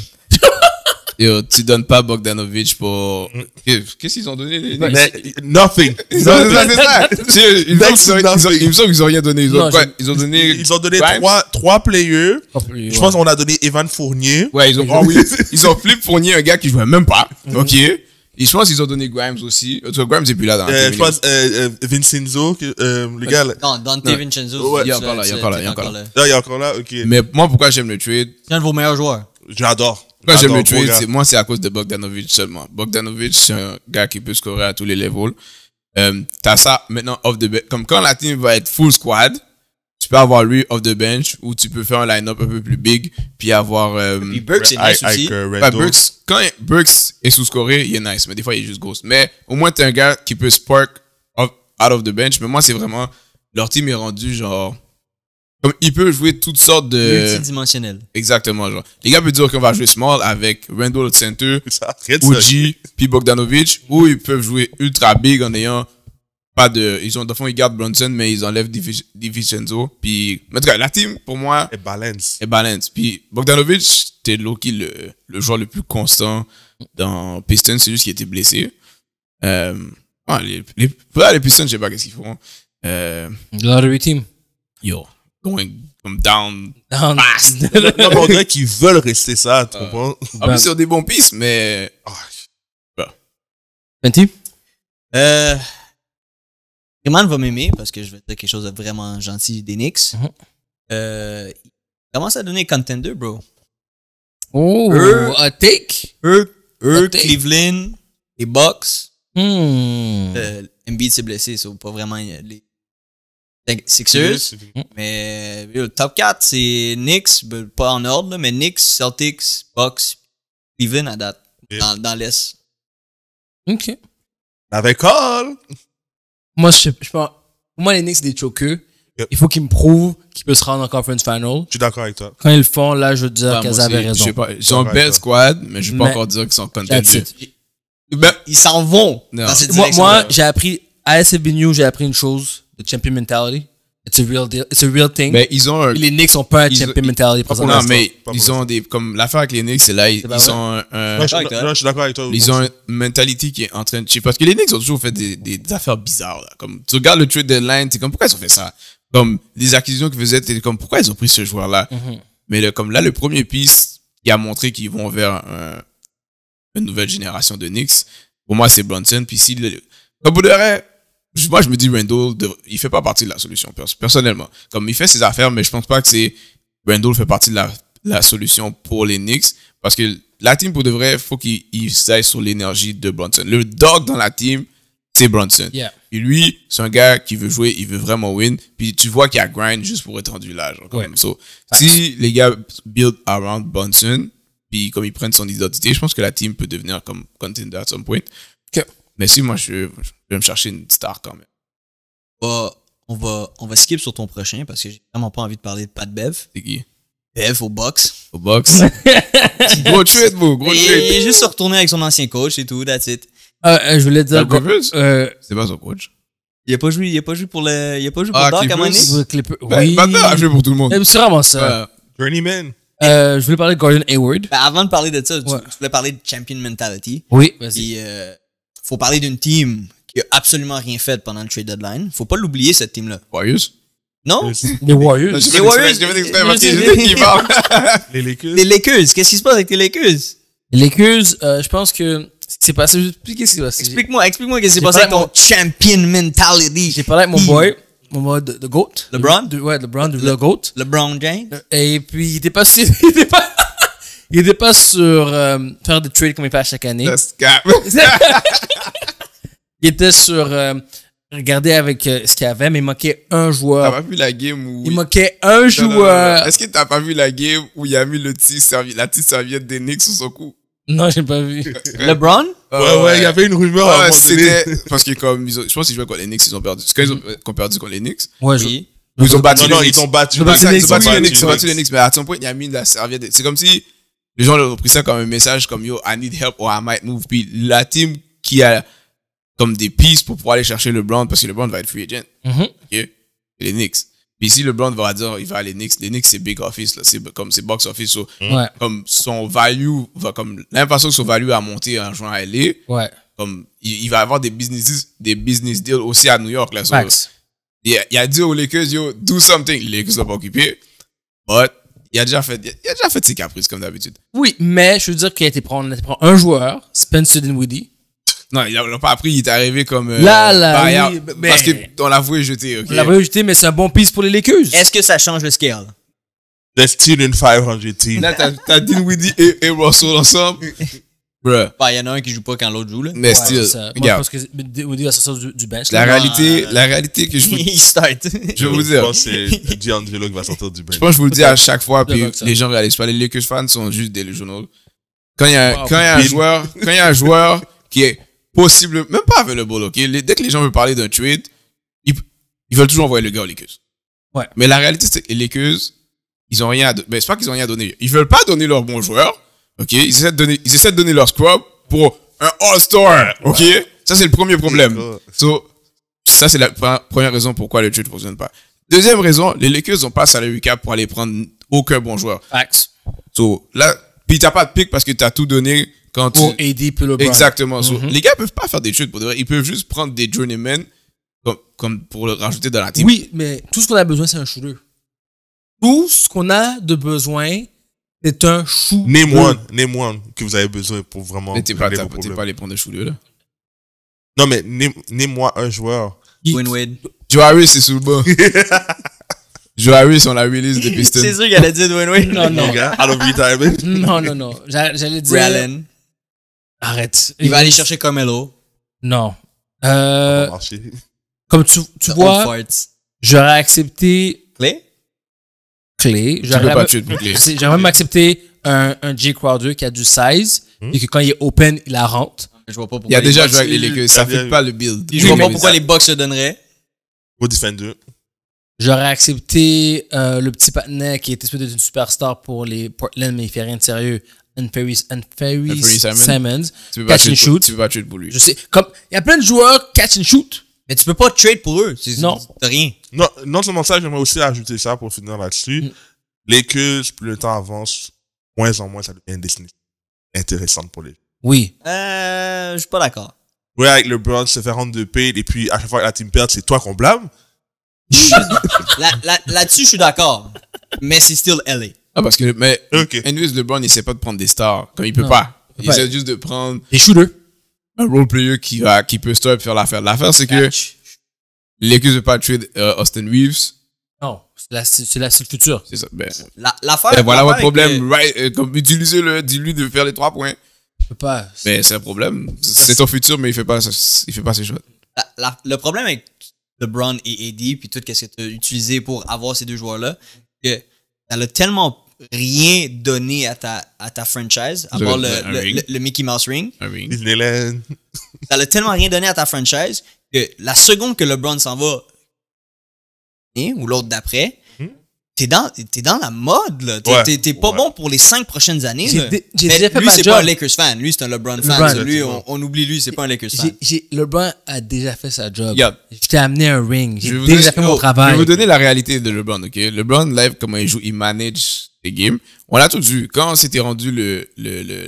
yo, tu donnes pas Bogdanovic pour. Qu'est-ce qu'ils ont donné les-. Mais, nothing. <laughs> Ils ont- c'est ça, c'est ça. Tu- ils ont- Next ils ont- to ils ont- nothing. Il me semble qu'ils ont rien donné. Ils ont, Non, quoi, ils ont donné. Ils ont donné trois, trois players. Je Je pense qu'on a donné Evan Fournier. Ouais, ils ont. Ah oui. <laughs> Ils ont flip Fournier, un gars qui jouait même pas. Ok. Et je pense qu'ils ont donné Grimes aussi. Euh, Grimes est plus là dans la Euh, je pense euh, euh, Vincenzo, que, euh, le gars là. Non, Dante Non. Vincenzo. Ouais. Il est encore là, il est encore là, il est encore là. Là, il est encore là, ok. Mais moi, pourquoi j'aime le trade? C'est un de vos meilleurs joueurs. J'adore. J'aime Attends, trade, gars. c'est, moi, c'est à cause de Bogdanovic seulement. Bogdanovic, c'est un gars qui peut scorer à tous les levels. Euh, t'as ça maintenant off the bench. Comme quand la team va être full squad, tu peux avoir lui off the bench ou tu peux faire un line-up un peu plus big puis avoir. euh, Puis Burks, c'est nice aussi. avec, euh, Ouais, Randall. Burks, quand Burks est sous-scoré, il est nice, mais des fois il est juste ghost. Mais au moins t'es un gars qui peut spark off- out of the bench. Mais moi, c'est vraiment. Leur team est rendu genre. Comme il peut jouer toutes sortes de. Multidimensionnel. Exactement, genre. Les gars peuvent dire qu'on va jouer small avec Randall center. <laughs> Uji, puis Bogdanovic, ou ils peuvent jouer ultra big en ayant pas de. Ils ont, de fond, ils gardent Brunson, mais ils enlèvent Divi- DiVincenzo. Puis, mais en tout cas, la team, pour moi, Et balance. est balance. Puis, Bogdanovic, c'était Loki le, le joueur le plus constant dans Pistons, c'est juste qu'il était blessé. Euh, ah, les, les, là, les Pistons, je sais pas qu'est-ce qu'ils font. Euh, Lottery team. yo, going comme down. Down. <laughs> Non, mais on dirait qu'ils veulent rester ça, tu comprends? En plus, sur des bons pistes, mais Ah, Fenty? Euh, Freeman va m'aimer parce que je vais dire quelque chose de vraiment gentil des Knicks. Mhm. Euh, il commence à donner contender, bro. Oh, Eux- a take? Eux, eux. Cleveland, les Bucks. Hmm. Euh, Embiid s'est blessé, c'est pas vraiment les Sixers. Mais euh, le top 4, c'est Knicks, ben, pas en ordre, là, mais Knicks, Celtics, Bucks, Cleveland à date, Yeah. dans, dans l'Est. OK. Avec Call! Moi, je, je pense, pour moi, les Knicks, c'est des chokeux. Yep. Il faut qu'ils me prouvent qu'ils peuvent se rendre en conference final. Je suis d'accord avec toi. Quand ils le font, là, je veux dire Ouais, qu'ils moi avaient raison. sais pas, ils ont un bel squad, mais je vais pas Mais- encore dire qu'ils sont contenders. Ben, Ils s'en vont Non. dans cette Moi, j'ai appris, à SFBNU, j'ai appris une chose, the champion mentality. It's a real deal. It's a real thing. ils ont un. Et les Knicks ont pas un champion mentality pour présentement. Non, mais pour ils ont des. Comme l'affaire avec les Knicks, c'est là, ils, ils ont un. Non, je, non, suis d'accord avec toi. ils ont une mentalité qui est en train de. Parce que les Knicks ont toujours fait des, des, des affaires bizarres. Là. Comme, tu regardes le trade deadline, t'es comme, pourquoi ils ont fait ça? Comme, les acquisitions qu'ils faisaient, t'es comme, pourquoi ils ont pris ce joueur-là? Mhm. Mais le- comme là, le premier piece qui a montré qu'ils vont vers un- une nouvelle génération de Knicks, pour moi, c'est Brunson. Puis si, le, comme pour je- moi, je me dis, Randall, il fait pas partie de la solution, pers- personnellement. Comme il fait ses affaires, mais je pense pas que c'est, Randall fait partie de la, la solution pour les Knicks. Parce que la team, pour de vrai, faut qu'il il s'aille sur l'énergie de Brunson. Le dog dans la team, c'est Brunson. Yeah. Et lui, c'est un gars qui veut jouer, il veut vraiment win. Puis tu vois qu'il a grind juste pour être rendu là. Genre, quand Ouais. même. So, si les gars build around Bunsen, puis comme ils prennent son identité, je pense que la team peut devenir comme contender at some point. Ok. Mais si moi, je, je vais me chercher une star quand même. On va, on, va, on va skip sur ton prochain parce que j'ai vraiment pas envie de parler de Pat Bev. C'est qui? Bev au box. Au box. <laughs> gros trade, bro. Gros Et il est juste se retourner avec son ancien coach et tout, that's it. Euh, euh, je voulais dire, Doc Rivers? euh, C'est pas son coach. Il a pas joué, il a pas joué pour le, il a pas joué pour Ah, Doc à Clipper- Ben, oui. Maintenant, a joué pour tout le monde. Euh, C'est vraiment ça. Journeyman. Euh, je voulais parler de Gordon Hayward. Ben, avant de parler de ça, tu, Ouais. tu voulais parler de champion mentality. Oui, vas-y. Euh, faut parler d'une team qui a absolument rien fait pendant le trade deadline. Faut pas l'oublier, cette team-là. Warriors? Non? Les Warriors. Les Warriors. <laughs> Les Lakers. Les Lakers. Qu'est-ce qui se passe avec les Lakers? Les Lakers, euh, je pense que ce qui s'est passé, je vais expliquer ce qui s'est passé? Explique-moi, explique-moi qu'est-ce qui s'est passé avec ton champion mentality. J'ai parlé avec mon boy, mon boy de, de GOAT. LeBron? De- ouais, LeBron, de le GOAT. LeBron James? Et puis, il était pas sur, <laughs> il était pas, il était pas sur euh, faire des trades comme il fait à chaque année. That's. <laughs> Il était sur euh, regarder avec euh, ce qu'il y avait, mais il manquait un T'as joueur. pas vu la game où. Il manquait un Non, joueur. Est-ce que t'as pas vu la game où il a mis le petit servi- la petite serviette des Knicks sous son cou? Non, j'ai pas vu. <laughs> LeBron? Ouais, ouais, il y avait une rumeur à un Ouais, moment donné. c'était. <laughs> Parce que comme. ils ont- je pense qu'ils jouaient contre les Knicks, ils ont perdu. C'est quand ils ont, qu'ils ont perdu contre les Knicks. Ouais, Oui. Ou ils ont battu Non, les Knicks. ils ont battu. Ils ont battu Ils ont les battu Knicks, les Knicks, ils ont battu les Knicks, mais à son point, il a mis la serviette. C'est comme si les gens ont pris ça comme un message comme yo, I need help or I might move. Puis la team qui a comme des pistes pour pouvoir aller chercher le Brown parce que le Brown va être free agent. Mhm. ok? Et les Knicks. Puis si le Brown va dire il va aller Knicks, les Knicks c'est big office là, c'est comme c'est box office. so, Ouais, comme son value va comme l'impression que son value a monté en jouant à LA, ouais. comme il, il va avoir des business des business deals aussi à New York là. so, Max. il, il a dit aux Lakers yo do something. Les Lakers sont pas occupés, but il a déjà fait il a, déjà fait ses caprices comme d'habitude. Oui, mais je veux dire qu'il a été prendre, il a été prendre un joueur, Spencer Dinwiddie. Non, il l'a pas appris, il est arrivé comme euh, Là, là, buyout, oui, mais- parce que on l'a voué jeter. ok? On l'a pas jeté, mais c'est un bon piece pour les Lakers. Est-ce que ça change le scale? Let's still in 500 team. Là, t'as, t'as Dinwiddie et, et Russell ensemble. <laughs> Bruh. Bah, il y en a un qui joue pas quand l'autre joue, là. Mais Ouais, still. Moi, je regarde. pense que Woody va sortir du, du bench. La là. réalité, la réalité que je vous, <laughs> il start. je vais vous Je dire. pense que c'est D'Angelo qui va sortir du bench. Je pense que je vous le dis à chaque fois, puis les gens réalisent pas. Les Lakers fans sont juste délusionnels. Quand il y a, Wow. quand il y a un joueur, quand il y a un joueur qui est possible, même pas available, ok? Les- dès que les gens veulent parler d'un trade, ils, ils veulent toujours envoyer le gars aux Lakers. Ouais. Mais la réalité, c'est que les Lakers, ils ont rien à, do- ben, c'est pas qu'ils ont rien à donner. Ils veulent pas donner leurs bons joueurs, ok? Ils essaient de donner, ils essaient de donner leur scrub pour un All-Star, ok? Ça, c'est le premier problème. So, ça, c'est la pre- première raison pourquoi le trade ne fonctionne pas. Deuxième raison, les Lakers n'ont pas salary cap pour aller prendre aucun bon joueur. Facts. So, là, puis t'as pas de pick parce que t'as tout donné quand tu... Pour AD puis LeBron. Exactement. So, Mhm. Les gars peuvent pas faire des trades pour de vrai. Ils peuvent juste prendre des journeymen comme, comme pour le rajouter dans la team. Oui, mais tout ce qu'on a besoin, c'est un shooter. Tout ce qu'on a de besoin, c'est un shooter. Name one, name one que vous avez besoin pour vraiment Mais t'es pas, pas les prendre de shooters, là? Non, mais name- name-moi un joueur. Win Wade. Joe Harris, c'est sous le banc. <laughs> Joe Harris, on l'a release des <laughs> Pistons. C'est sûr qu'elle a dit Win Wade. Non, non. Mon gars, out of retirement. Non, non, non. J'a- J'allais dire. Ray Allen. Arrête. Il va aller chercher Carmelo. Non. Euh, comme tu, vois, j'aurais accepté. Tu peux J'aurais pas <laughs> même- accepté un, un Jay Crowder qui a du size Hmm? et que quand il est open, il la rentre. Je vois pas pourquoi. Il a les déjà joué avec les Lakers. Ça il a- fait pas le build. Je vois pas pourquoi les Bucks se donneraient. Au defender. J'aurais accepté euh, le petit patinet qui était supposé être une superstar pour les Portland, mais il fait rien de sérieux. Unferry Unferry Unferry Simons. Simons. Tu peux pas Catch and pour- shoot. Tu peux pas tuer pour lui. Je sais. Comme, il y a plein de joueurs catch and shoot. Mais tu peux pas trade pour eux. C'est- Non. T'as rien. Non, non seulement ça, j'aimerais aussi ajouter ça pour finir là-dessus. Mm. Lakers, plus le temps avance, moins en moins ça devient une destination intéressante pour les. Oui. Euh, je suis pas d'accord. Ouais, avec LeBron, se faire rendre de paid, et puis à chaque fois que la team perd, c'est toi qu'on blâme? Là- là- Là-dessus, je suis d'accord. Mais c'est still LA. Ah, parce que, mais, Ok. anyways, LeBron, il essaie pas de prendre des stars. Comme il peut Non. pas. Il essaie juste de prendre Des shooters. un role player qui va, qui peut stop et faire l'affaire. L'affaire, c'est que les Lakers veulent pas trade euh, Austin Reeves. Non. C'est la- c'est la- c'est le futur. C'est ça. Ben, La- L'affaire. ben voilà votre problème. Right, euh, comme utilisez-le, dis-lui de faire les trois points. Je peux pas. Mais c'est un problème. C'est ton futur, mais il fait pas, il fait pas ses choix. la- la- le problème avec LeBron et AD, puis tout ce que tu as utilisé pour avoir ces deux joueurs-là, que ça a tellement rien donné à ta, à ta franchise, à part le, un le- ring. le- le Mickey Mouse Ring. I mean, Disneyland. <laughs> Ça a tellement rien donné à ta franchise que la seconde que LeBron s'en va, hein, ou l'autre d'après, Hmm? t'es dans, t'es dans la mode, là. T'es, Ouais. t'es- t'es pas Ouais. bon pour les cinq prochaines années, J'ai là. Mais déjà fait lui, ma c'est job. pas un Lakers fan. Lui, c'est un LeBron fan. LeBron. Ça, lui, on, on oublie lui, c'est pas un Lakers fan. LeBron a déjà fait sa job. Regarde. Je t'ai amené un ring. Je J'ai déjà donner- fait mon oh, Je travail. vais vous donner la réalité de LeBron, ok? LeBron, live, comment il joue, il manage les games. On a tout vu. Quand c'était rendu le, le, le,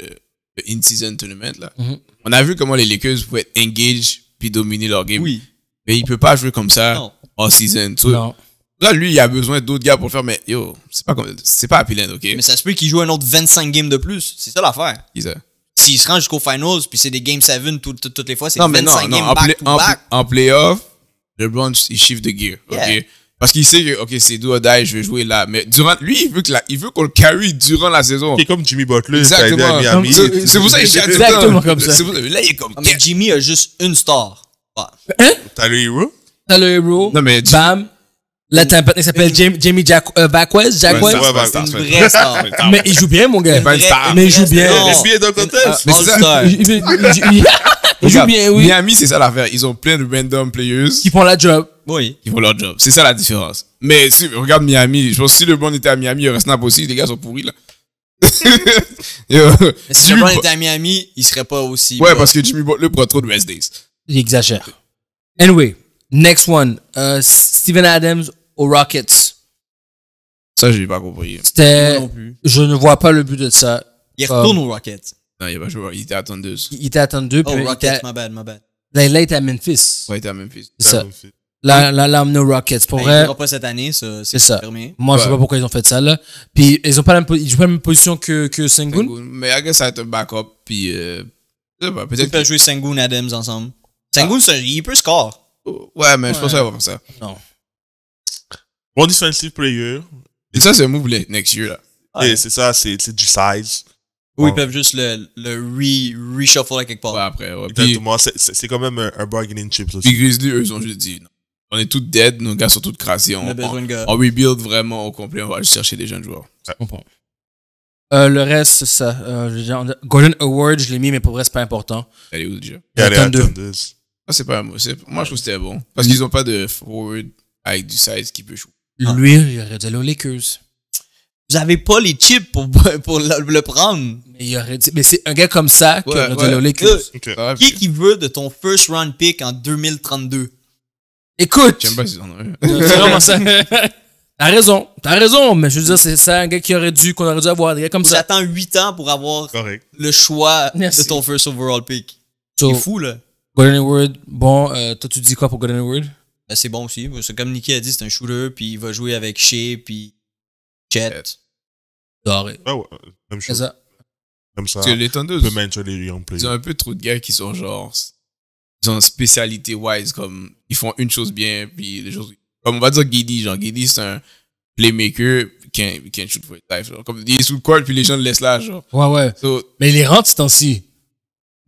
le in-season tournament, là, Mhm. on a vu comment les Lakers pouvaient être engage puis dominer leur game. Oui. Mais il peut pas jouer comme ça en season. So, Non. Là, lui, il a besoin d'autres gars pour le faire, mais yo, c'est pas comme, c'est pas appealant, ok? Mais ça se peut qu'il joue un autre 25 games de plus. C'est ça l'affaire. S'il se rend jusqu'au finals, puis c'est des Game 7 tout- tout- toutes les fois, c'est Non, mais non, 25 non, games en, play- back to en, back. en playoff, LeBron, il shift de gear, Yeah. Parce qu'il sait que, ok, c'est do or die, je vais jouer là. Mais durant, lui, il veut que la, il veut qu'on le carry durant la saison. Qui est comme Jimmy Butler, Exactement. C'est c'est pour ça qu'il chante tout le Exactement temps. comme ça. C'est pour ça- Là, il est comme. Mais Jimmy a juste une star. Ouais. T'as le héros? T'as le héros. Non, mais. Bam. Là, t'as un pote qui s'appelle Jamie, Jamie Jack, euh, Ouais, pas bah, une vraie star. <laughs> mais il joue bien, mon gars. Star. Mais il joue bien. Non. NBA dans le contest. Mais c'est ça. Bien, oui. Miami, c'est ça l'affaire. Ils ont plein de random players Qui font la job. Oui. qui font leur job. C'est ça la différence. Mais si, regarde Miami. Je pense que si LeBron était à Miami, il y aurait Snap aussi. Les gars sont pourris, là. <laughs> Yo, Mais si Jimmy LeBron était à Miami, il serait pas aussi. Ouais, parce que Jimmy Butler prend trop de rest days. Il exagère. Anyway, next one. Euh, Steven Adams aux Rockets. Ça, j'ai pas compris. C'était. Je ne vois pas le but de ça. Il retourne aux Rockets. Non, il a pas joué. Il était à 32. Il était à 32, puis Oh, était Rockets, à- my bad, my bad. là, il était à Memphis. Ouais, il était à Memphis. C'est ça. Là, là, là, emmené aux Rockets. Pour Ben, vrai, Il jouera pas cette année, ça, c'est ça. confirmé. moi, je sais Ouais. pas pourquoi ils ont fait ça, là. Puis, ils ont pas la même, ils jouent pas la même position que, que Sengun. Sengun. Mais I guess ça va être un backup. Puis, euh, je sais pas, Tu peut-être. peux jouer Sengun Adams ensemble. Sengun, c'est un- il peut score. Ouais, mais je pense Ouais. qu'il va faire ça. Non. Bon defensive player. Et ça, c'est un move le- next year, là. Ouais. Et c'est ça, c'est c'est du size. Ou ils peuvent juste le, le re, reshuffle à quelque part. Ouais, après, ouais. Puis, Exactement. C'est- C'est c'est quand même un, un bargaining chip puis. Grizzly, eux, ils ont juste dit, non. On est tous dead, nos gars sont tous crassés. On On, a besoin de gars. on rebuild vraiment au complet. On va juste chercher des jeunes joueurs. Je comprends. Euh, le reste, c'est ça. Euh, Golden Award, je l'ai mis, mais pour vrai, c'est pas important. Allez, où déjà? Il y Ah, c'est pas un mot. c'est- Moi, je trouve que c'était bon. Parce qu'ils ont pas de forward avec du size qui peut jouer. Ah. Lui, il aurait dû aller aux Lakers. Vous avez pas les chips pour, <laughs> pour le, le prendre. Mais, il aurait dû- mais c'est un gars comme ça qui Ouais, aurait aller aux Lakers. Ah, Qui qui veut de ton first round pick en 2032? Écoute, J'aime pas s'ils en ont c'est vraiment ça. T'as raison, t'as raison, mais je veux dire, c'est ça un gars qui aurait dû, qu'on aurait dû avoir, des gars comme Vous ça. attends 8 ans pour avoir Correct. le choix Merci. de ton first overall pick. So, C'est fou, là. Golden Award, bon, euh, toi, tu dis quoi pour Golden Award? Ben, c'est bon aussi. C'est comme Nicky a dit, c'est un shooter, puis il va jouer avec Shea, puis Chet. Doré. Ouais, ouais. Même C'est chose. ça. Comme ça. Parce que les Thunder, ils ont un peu trop de gars qui sont genre. Ils ont une spécialité wise, comme ils font une chose bien, puis les choses. Comme on va dire Guidi, genre Guidi, c'est un playmaker qui can, can shoot for his life. Genre. Comme il est sous le court, puis les gens le laissent là, genre. Ouais, ouais. So, Mais il les rentre ce temps-ci.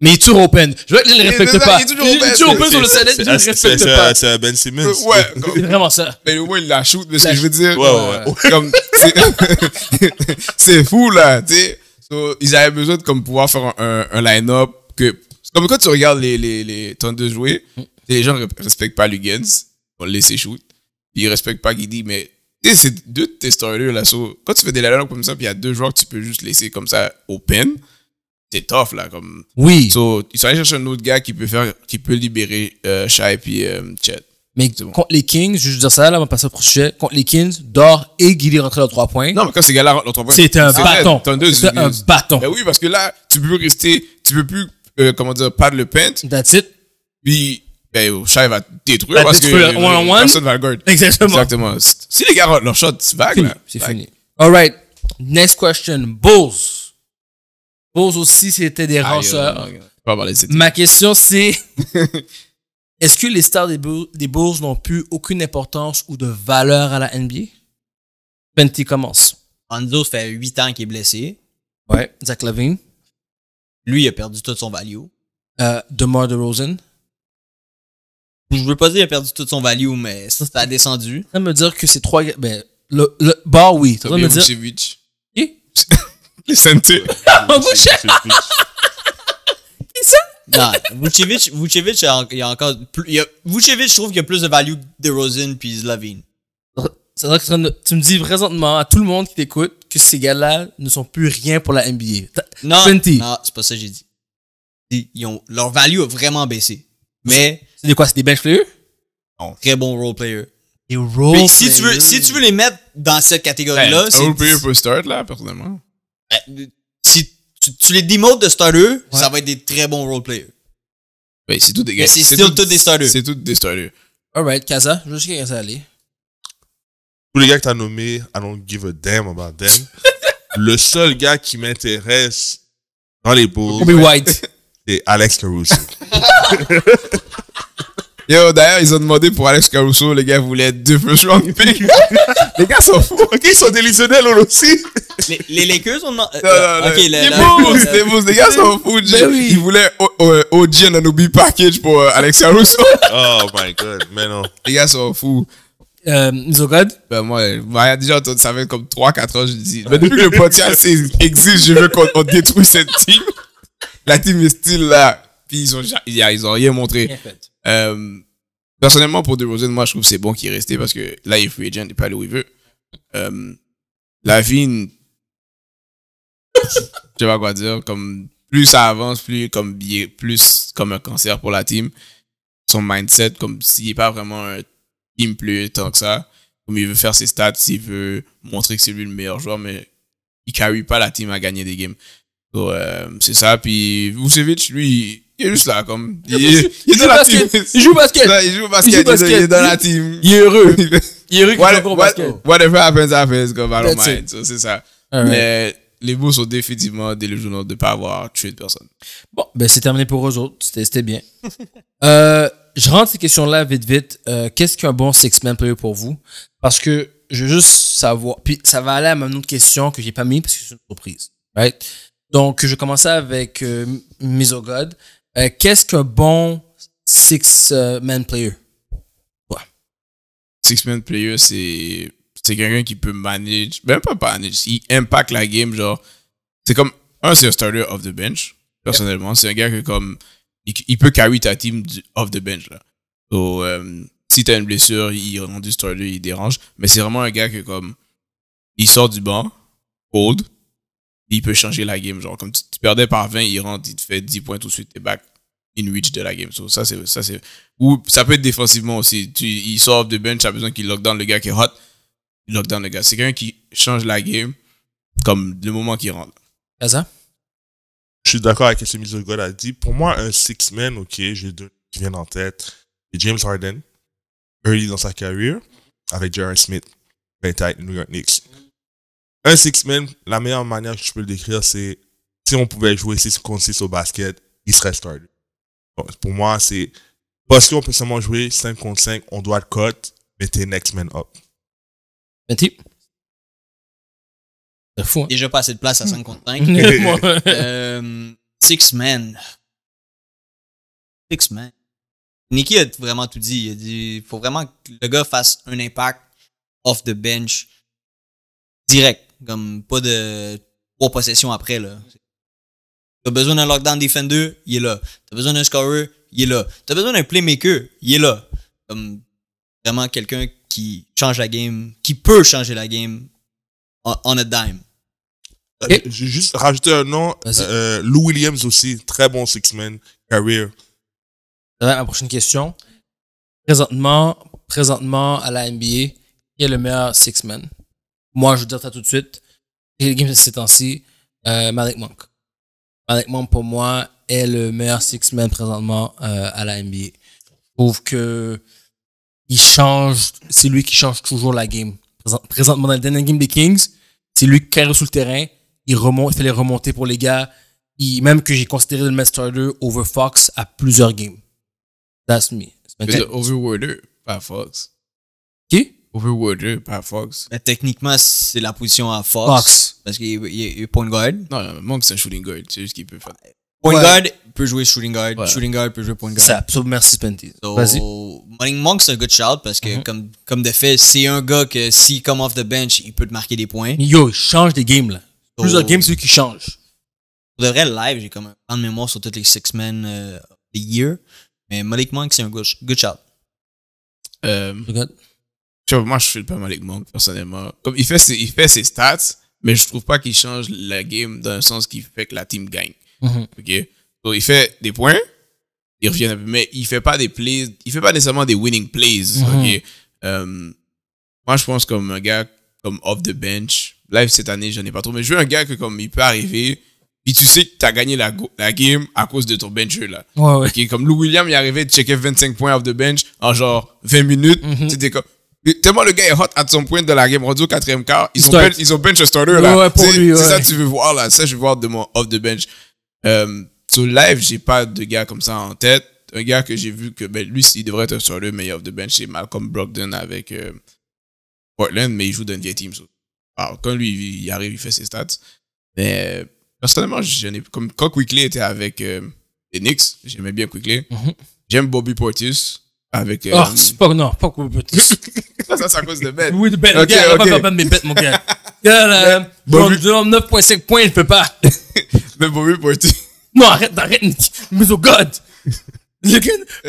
Mais il est toujours open. Je vois que je le Il est respecte pas. il est toujours open. sur le je le c'est- respecte pas. C'est un Ben Simmons. ouais, comme- C'est vraiment ça. mais au moins il la shoot, mais ce que je veux dire. Ouais, ouais, ouais. Comme, <laughs> c'est- fou, là, tu sais. So, ils avaient besoin de comme, pouvoir faire un, line-up que. c'est Comme quand tu regardes les, les, les Thunder jouer, les gens ne respectent pas Lugans, on le laisse shoot. Ils respectent pas Guidi, mais tu sais, c'est deux de tes starters, là. So, quand tu fais des line-up comme ça, puis il y a deux joueurs que tu peux juste laisser comme ça open, c'est tough, là. Comme, Oui. so, ils sont allés chercher un autre gars qui peut faire, qui peut libérer euh, Shai puis euh, Chet. Mais bon. contre les Kings, je juste dire ça, là, on va passer au prochain sujet. Contre les Kings, Dor et Guilly rentraient à 3 points. Non, mais quand ces gars-là rentrent dans ton point, C'était un bâton. C'était c'est- un bâton. Ben oui, parce que là, tu peux plus rester, tu peux plus, euh, comment dire, perdre le paint, That's it. puis, ben, Shai va détruire Va parce que détruire one-on-one. personne va le guard. Exactement. Exactement. Si les gars rentrent leur shot, c'est vague, Fini. là. C'est fini. Alright. Next question. Bulls. Bulls aussi, c'était des cette- Ma question, c'est <laughs> est-ce que les stars des Bulls, des Bulls n'ont plus aucune importance ou de valeur à la NBA? Fenty commence. Anzo, ça fait 8 ans qu'il est blessé. Ouais. Zach Lavine. Lui, il a perdu tout son value. Euh, DeMar DeRozan. Je veux pas dire qu'il a perdu tout son value, mais ça, ça a descendu. Ça me dire que c'est trois gars. Ben, le, le bar, oui. Ça T'as me dire. Vucevic. <laughs> Qui? Les Santé. Oh, Boucher! Non, Vucevic, Vucevic, il y a, encore plus, il y a, Vucevic, je trouve qu'il y a plus de value que DeRozan puis Slavin. C'est vrai que tu me dis présentement à tout le monde qui t'écoute que ces gars-là ne sont plus rien pour la NBA. Non, non, c'est pas ça que j'ai dit. Ils- ont, leur value a vraiment baissé. Mais, C'est des quoi? C'est des bench players? très bon role player. Des role Mais si tu veux, si tu veux les mettre dans cette catégorie-là, Un c'est, role player peut start, là, personnellement. Euh, si tu, tu les démotes de starter, ça va être des très bons role players. Ben, c'est tout des gars. C'est still tous des starters. C'est tout des starters. Alright, Kaza, je sais qu'il ça aller. Tous les gars que t'as nommés, I don't give a damn about them. <laughs> Le seul gars qui m'intéresse dans les Bulls, Kobe White. c'est Alex Caruso. <laughs> Yo, d'ailleurs, ils ont demandé pour Alex Caruso, les gars voulaient deux first round picks. les gars sont fous. ok, ils sont délusionnels eux aussi. Les, les Lakers, on demande. Non, non, non. les Bulls, les Bulls, les gars sont fous. Ben oui. Ils voulaient OG Ananobi package pour euh, Alex Caruso. Oh my god, mais non. les gars sont fous. Euh, Zogod. Ben moi, moi, déjà entendu ça fait comme 3-4 ans, je dis. Mais depuis que le podcast <laughs> existe, je veux qu'on on détruise cette team. La team est still là. Puis ils ont, ils ont rien montré. Euh, personnellement, pour DeRozan, moi, je trouve que c'est bon qu'il est resté parce que là, il est free agent, il peut où il veut. Euh, la vie, je sais pas quoi dire, comme plus ça avance, plus comme il plus comme un cancer pour la team. Son mindset, comme s'il est pas vraiment un team player tant que ça, comme il veut faire ses stats, s'il veut montrer que c'est lui le meilleur joueur, mais il carry pas la team à gagner des games. Euh, c'est ça. Puis Vucevic, lui, il est juste là, comme. Il, est- il est dans la team. Il joue basket. Il joue basket. Il joue basket. Il est dans la team. Il est heureux. <laughs> Il est heureux qu'il What- what- basket. whatever happens, happens, comme I don't mind. So, c'est ça. Mais les Bulls sont définitivement délusionnels de ne pas avoir tué de personne. Bon, ben c'est terminé pour eux autres. C'était bien. <laughs> euh, je rentre ces questions-là vite, vite. Euh, Qu'est-ce qu'un bon six-man player pour vous? Parce que je veux juste savoir. Puis ça va aller à ma autre question que j'ai pas mis parce que c'est une surprise. Right? Donc, je commencer avec euh, Misogod. Euh, Qu'est-ce qu'un bon six-man player? Six-man player, c'est quelqu'un qui peut manage, même pas manage, il impact la game, genre, c'est comme, un, c'est un starter off the bench, personnellement, c'est un gars que comme, il, il peut carry ta team off the bench, là. So, euh, si t'as une blessure, il rend du starter, il dérange, mais c'est vraiment un gars que comme, il sort du banc, cold, il peut changer la game, genre, comme tu, tu perdais par 20, il rentre, il te fait 10 points tout de suite, t'es back in reach de la game. So, ça, c'est, ça, c'est, ou ça peut être défensivement aussi. Tu, il sort off the bench, t'as besoin qu'il lock down le gars qui est hot, il lock down le gars. C'est quelqu'un qui change la game comme le moment qu'il rentre. Kaza? Je suis d'accord avec ce que Mizo God a dit. Pour moi, un six-man, ok, j'ai deux qui viennent en tête. C'est James Harden, early dans sa carrière, avec Jaron Smith, ben tight, New York Knicks. Un six-man, la meilleure manière que je peux le décrire, c'est si on pouvait jouer 6 contre 6 au basket, il serait starter. Donc, pour moi, c'est parce qu'on peut seulement jouer 5 contre 5, on doit le cut, mais t'es next man up. Menti? C'est fou, hein? Déjà pas assez de place à 5 contre 5. Moi, <laughs> Euh, Six Man. Six Man. Nicky a vraiment tout dit. Il a dit faut vraiment que le gars fasse un impact off the bench direct. Comme pas de trois possessions après. là. T'as besoin d'un lockdown defender, il est là. T'as besoin d'un scorer, il est là. T'as besoin d'un playmaker, il est là. Comme vraiment quelqu'un qui change la game, qui peut changer la game on, on a dime. Euh, J'ai juste rajouté un nom. Vas-y. Euh, Lou Williams aussi, très bon six-man career. Ma prochaine question. Présentement, présentement à la NBA, qui est le meilleur six-man? Moi, je veux dire ça tout de suite. Les games de ces temps-ci, euh, Malik Monk. Malik Monk, pour moi, est le meilleur six-man présentement euh, à la NBA. Je trouve que il change, c'est lui qui change toujours la game. Présent- Présentement, dans le dernier game des Kings, c'est lui qui carré sur le terrain, il remonte, il fait les remontées pour les gars. Il- même que j'ai considéré le mettre starter over Fox à plusieurs games. That's me. C'est Overworder, pas Fox. Qui? Pas Fox. Mais techniquement, c'est la position à Fox. Fox. Parce qu'il est- point guard. Non, non, Monk, c'est un shooting guard. C'est juste qu'il peut faire. Point Ouais. guard peut jouer shooting guard. Ouais. Shooting guard peut jouer point guard. Ça, so, merci Spenty. So, Vas-y. Malik Monk, c'est un good shout parce que, Mhm. comme, comme de fait, c'est un gars que s'il come off the bench, il peut te marquer des points. Yo, il change des games, là. Plusieurs So, games, c'est lui qui change. Pour de vrai, live, j'ai comme un plan de mémoire sur tous les six men euh, of the year. Mais Malik Monk, c'est un good, good shout. Euh, Tu vois, moi, je suis pas mal avec Monk, personnellement. Comme, il fait ses, il fait ses stats, mais je trouve pas qu'il change la game dans un sens qui fait que la team gagne. Mhm. OK? Donc, il fait des points, il revient un peu, mais il fait pas des plays, il fait pas nécessairement des winning plays. Mhm. OK? Euh, moi, je pense comme un gars comme off the bench. Live cette année, j'en ai pas trop, mais je veux un gars que comme il peut arriver, puis tu sais que t'as gagné la, game à cause de ton bencher, là. Ouais, ouais. Ok, comme Lou Williams, il est arrivé de checker 25 points off the bench en genre 20 minutes. Mhm. C'était comme. Tellement le gars est hot à son point de la game, rendu au quatrième quart, ils ont, ils ont bench un starter là. Ouais, C'est- ouais. ça que tu veux voir là. Ça, je veux voir de mon off the bench. Euh, sur live, j'ai pas de gars comme ça en tête. Un gars que j'ai vu que ben, lui, il devrait être un starter, mais off the bench, c'est Malcolm Brogdon avec euh, Portland, mais il joue dans vieille team. so. Alors, quand lui, il il arrive, il fait ses stats. Mais euh, personnellement, ai, comme quand Quickly était avec euh, les Knicks, j'aimais bien Quickly. Mhm. J'aime Bobby Portis avec. euh, Oh, c'est pas, non, pas que ça, <laughs> ça, c'est à cause de Ben. Oui, de bête, Ok, gars, on va ok. pas de mes bêtes, mon gars. <laughs> Gars, là, Bobby- bon, 9.5 points, il peut pas. Mais Bobby Portis. Non, arrête, arrête. Mais oh God. Gars,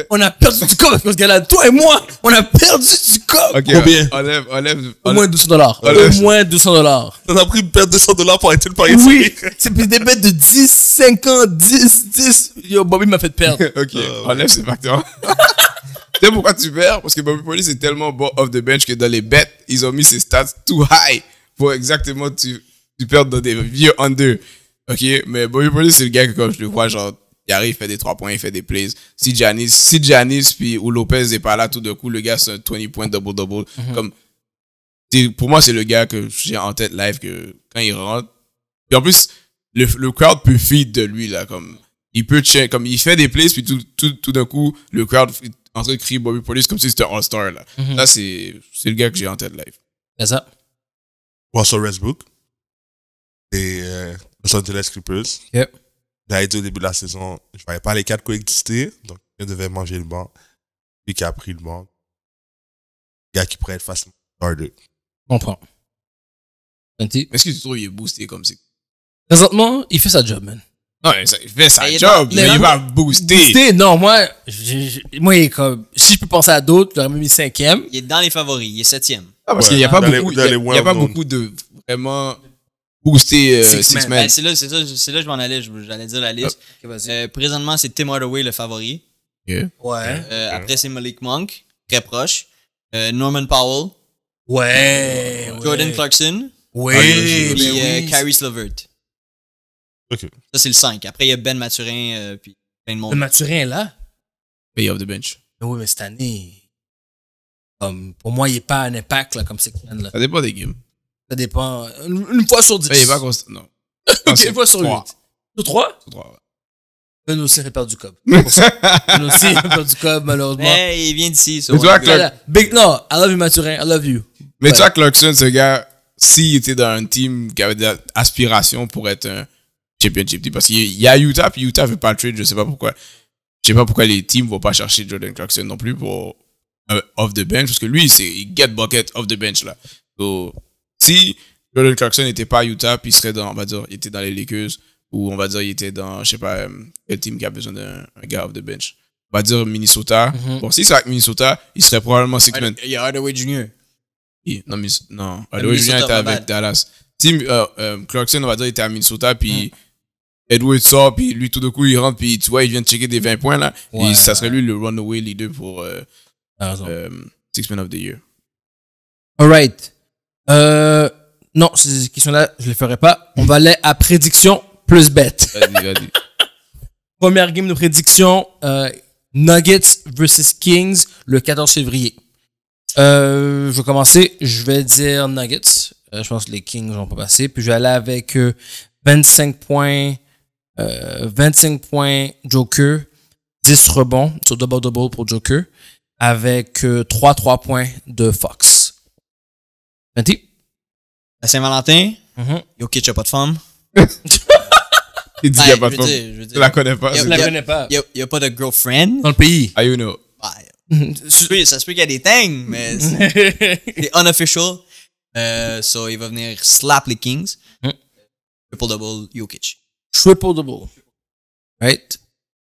on a perdu du coq avec ce gars-là. Toi et moi, on a perdu du coq. Ok, Combien? Enlève, enlève. Au moins 200 dollars. Enlève. Au moins 200 dollars. On a pris une perte de 200 dollars pour arrêter le pari. Oui, <laughs> c'est plus des bêtes de 10, 50, 10, 10. Yo, Bobby m'a fait perdre. ok, Euh, enlève ces facteurs. Tu sais pourquoi tu perds? Parce que Bobby Portis est tellement bon off the bench que dans les bets, ils ont mis ses stats too high pour exactement tu, tu perds dans des vieux under. Ok, mais Bobby Portis, c'est le gars que quand je le vois, genre, il arrive, il fait des 3 points, il fait des plays. Si Giannis, si Giannis puis ou Lopez est pas là, tout d'un coup, le gars, c'est un 20 points double-double. Comme, c'est- pour moi, c'est le gars que j'ai en tête live que quand il rentre. Puis en plus, le, le crowd peut feed de lui, là, comme, il peut check, comme, il fait des plays, puis tout, tout, tout d'un coup, le crowd est en train de crier Bobby Portis comme si c'était un All-Star, là. Mhm. Ça, c'est, c'est le gars que j'ai en tête live. Kaza. Russell Westbrook. Et euh, Los Angeles Clippers. Ok. J'avais dit au début de la saison, je ne voyais pas les quatre coexister. Donc, il devait manger le banc. Lui qui a pris le banc. Le gars qui pourrait être facilement starter. Comprends. Est-ce que tu trouves qu'il est boosté comme c'est. Présentement, il fait sa job, man. Non, il fait sa est job, mais il va booster. Boosté, non, moi, moi, il est comme, si je peux penser à d'autres, j'aurais même mis cinquième. Il est dans les favoris, il est septième. Ah, parce Ouais. qu'il n'y a pas les- beaucoup, il y a, les il y a pas beaucoup de vraiment boosté euh, Six man. Ben, c'est là, c'est ça, c'est là que je m'en allais, je- j'allais dire la liste. Euh, présentement, c'est Tim Hardaway le favori. Ouais. Euh, Après, c'est Malik Monk, très proche. Euh, Norman Powell, Ouais. Jordan Clarkson, Ouais. Ah, puis ben euh, oui. Kyrie Slovert. Ok. Ça, c'est le 5. Après, il y a Ben Maturin, euh, puis plein de monde. Le Maturin est là? Pay off the bench. Oui, mais cette année, comme, pour moi, il n'est pas un impact, là, comme Six Man, là. Ça dépend des games. Ça dépend. Une, une fois sur dix. Mais il est pas constant. Non. Ok, <laughs> une fois sur Trois. huit. Sur trois? Sur trois, ouais. Ben aussi, il a perdu Cobb. <laughs> Ben aussi, il a perdu Cobb, malheureusement. Mais il vient d'ici. Mais que- Voilà. Big, non, I love you, Maturin. I love you. Mais Ouais. tu vois, Clarkson, ce gars, s'il était dans un team qui avait des aspirations pour être un championship team, parce qu'il y a Utah, puis Utah veut pas le trade, je sais pas pourquoi. Je sais pas pourquoi les teams vont pas chercher Jordan Clarkson non plus pour euh, off the bench, parce que lui, c'est il get bucket off the bench, là. So, si Jordan Clarkson n'était pas à Utah, puis il serait dans, on va dire, il était dans les Lakers, ou on va dire, il était dans, je sais pas, euh, quel team qui a besoin d'un un gars off the bench. On va dire Minnesota. Mhm. Bon, si c'est avec Minnesota, il serait probablement six man. Il y a Hardaway Jr. Et- Non, mais non. Hardaway Jr. Était avec. Dallas. Si euh, euh, Clarkson, on va dire, était à Minnesota, Mm. puis Edward sort, puis lui, tout d'un coup, il rentre, puis tu vois, il vient de checker des 20 points, là. Ouais. Et ça serait lui le runaway leader pour euh, euh, Six Man of the Year. Alright. Euh, non, ces questions-là, je les ferai pas. On va aller à prédiction plus bête. Vas-y, vas-y. <laughs> Première game de prédiction, euh, Nuggets versus Kings le 14 février. Euh, je vais commencer. Je vais dire Nuggets. Euh, je pense que les Kings vont pas passer. Puis je vais aller avec euh, 25 points, euh, 25 points Joker, 10 rebonds sur double-double pour Joker, avec euh, 3-3 points de Fox. 20? À Saint-Valentin, Mhm. Jokic a pas de femme. <laughs> Il dit Ben, qu'il n'y a pas de femme. je la connais pas. Il y a- c'est il y a- quoi? connais pas. Il y a, pas de girlfriend. Dans le pays. Ah, you know. Ouais. Ça se peut- ça se peut qu'il y a des things, mais c'est <laughs> c'est unofficial. Euh, so, il va venir slap les Kings. Hmm. Triple double, Jokic. Triple double. Right?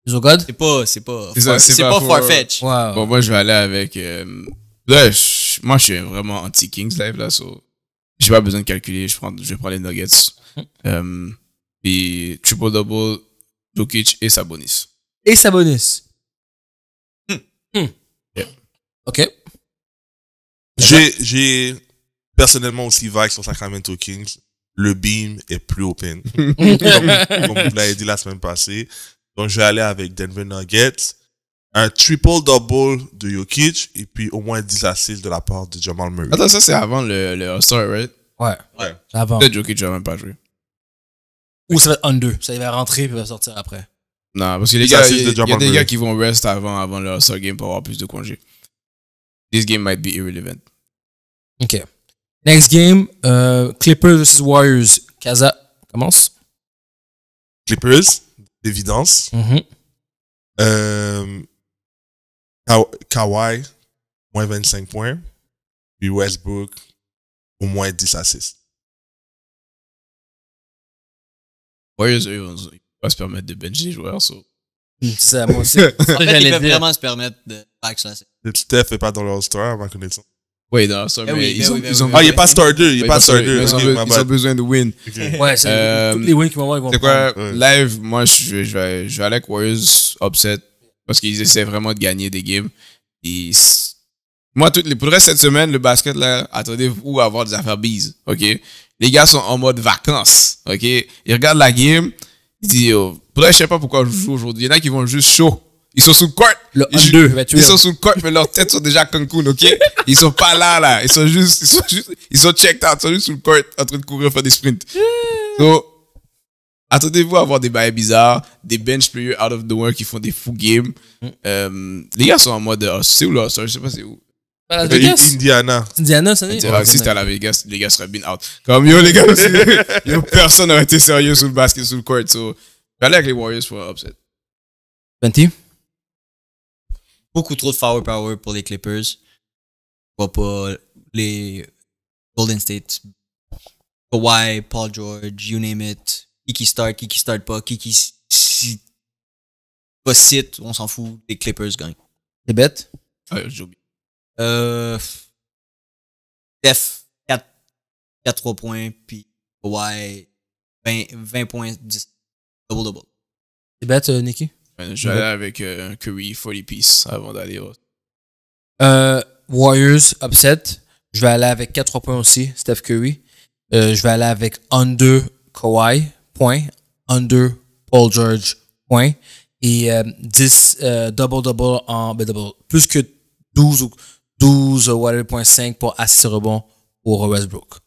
Good? C'est pas, c'est pas, C'est ça, far- c'est c'est pas pas farfetch. Wow. Bon, moi, je vais aller avec. euh, là, je- moi, je suis vraiment anti-Kings live, là. So, j'ai pas besoin de calculer. Je, prends, je vais prendre les Nuggets. <laughs> Euh, puis, triple-double, Jokic et Sabonis. Et Sabonis. Hmm. Yeah. OK. J'ai, j'ai personnellement aussi vague sur Sacramento Kings. Le beam est plus open. <laughs> comme, comme vous l'avez dit la semaine passée. Donc, je vais aller avec Denver Nuggets. Un triple-double de Jokic et puis au moins 10 assists de la part de Jamal Murray. Attends, ça, c'est avant le, le All-Star, right? Ouais. Ouais. Avant. Peut-être Jokic va même pas jouer. Ou ça va être under. Ça, il va rentrer puis il va sortir après. Non, parce que les gars, il y, a- des Murray. gars qui vont rest avant, avant le All-Star game pour avoir plus de congés. This game might be irrelevant. OK. Next game, euh, Clippers versus Warriors. Kaza commence. Clippers, d'évidence. Mhm. Euh, Ka- Kawhi, moins 25 points. Puis Westbrook, au moins 10 assists. Warriors, eux, ils vont pas se permettre de bencher les joueurs. So. Hmm, C'est ça, moi aussi. <laughs> En fait, ils peuvent vraiment se permettre de backslash. Steph est pas dans le All-Star, à ma connaissance. Oui, dans All-Star, Ben mais oui, ils ben ont, oui, ben ils ont oui, Ah, il ben est pas starter, il est Ouais, pas ils ont- starter. Ils ils ont besoin de win. Ouais, c'est Euh, tous les wins qu'ils vont avoir, ils vont C'est quoi, Ouais. live, moi, je, je, vais, je vais aller avec Warriors upset parce qu'ils essaient vraiment de gagner des games. Et moi, tout, les, pour le reste de cette semaine, le basket, là, attendez-vous à avoir des affaires bises, OK? Les gars sont en mode vacances, OK? Ils regardent la game, ils disent, oh, pour le reste, je sais pas pourquoi je joue aujourd'hui. Il y en a qui vont juste chaud. Ils sont sous le court. Le Ils, ils sont sous le court, mais leurs têtes sont déjà à Cancun, OK? Ils sont pas là, là. Ils sont juste, ils sont juste, ils sont checked out. Ils sont juste sous le court, en train de courir, faire des sprints. So, attendez-vous à avoir des bails bizarres, des bench players out of nowhere qui font des fous games. Euh, les gars sont en mode, oh, c'est où là? Je sais pas c'est où. Pas Las Euh, Vegas? Indiana. Indiana, ça n'est que si c'était à la Vegas, les gars seraient bien out. Comme yo, les gars, <laughs> yo, personne n'aurait été sérieux sur le basket, sur le court. So, j'allais avec les Warriors pour un upset. 20. Beaucoup trop de power power pour les Clippers. Je vois pas les Golden State. Kawhi, Paul George, you name it. Qui qui start, qui qui start pas, qui qui si- pas sit, on s'en fout. Les Clippers gagnent. C'est bête? Ah, j'ai oublié. Euh, Steph, 4, 4 3 points, puis Kawhi, 20, 20 points, 10. Double-double. C'est bête, euh, Nicky? Euh, J'allais avec euh, Curry 40 piece avant d'aller au. Euh, Warriors, upset. Je vais aller avec 4 points aussi, Steph Curry. Euh, je vais aller avec under Kawhi, point. Under Paul George, point. Et euh, 10 euh, double-double en... Ben, double, plus que 12 ou 12 euh, whatever, point 5 pour assist rebond pour Westbrook.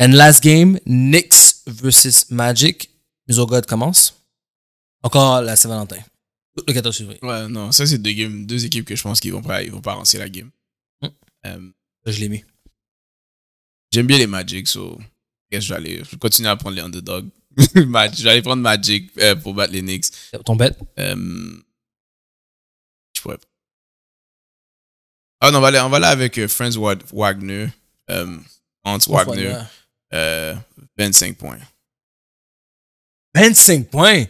And last game, Knicks versus Magic. Mise au God commence. Encore la Saint-Valentin. Le 14 février. Ouais, non, ça, c'est deux, games, deux équipes que je pense qu'ils vont pas, ils vont pas avancer la game. Euh, Je l'ai mis. J'aime bien les Magic, so. Je vais aller. Je vais continuer à prendre les underdogs. <laughs> Je vais aller prendre Magic euh, pour battre les Knicks. Ton bet? Euh, je pourrais pas. Ah non, on va aller, on va aller avec Franz Wa- Wagner. Euh, Hans Wagner. Euh, 25 points. 25 points?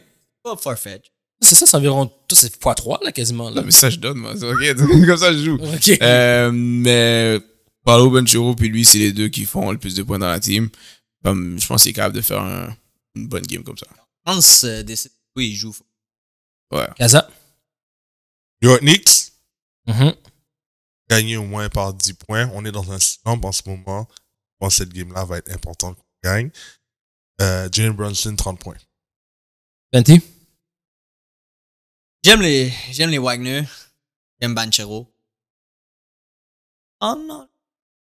Pas farfetch. C'est ça, c'est environ. C'est x3 là, quasiment. Là. Non, mais ça, je donne, moi. C'est ok. <laughs> Comme ça, je joue. Ok. Euh, mais Paolo Benchero puis lui, c'est les deux qui font le plus de points dans la team. Comme, je pense qu'il est capable de faire un- une bonne game comme ça. Hans euh, décide. Oui, il joue. Ouais. Kaza. Yo, Knicks, Mhm. gagner au moins par 10 points. On est dans un slump en ce moment. Je pense que cette game-là va être importante qu'on gagne. Euh, Jalen Brunson, 30 points. 20. J'aime les, Wagner. J'aime Banchero. Oh non.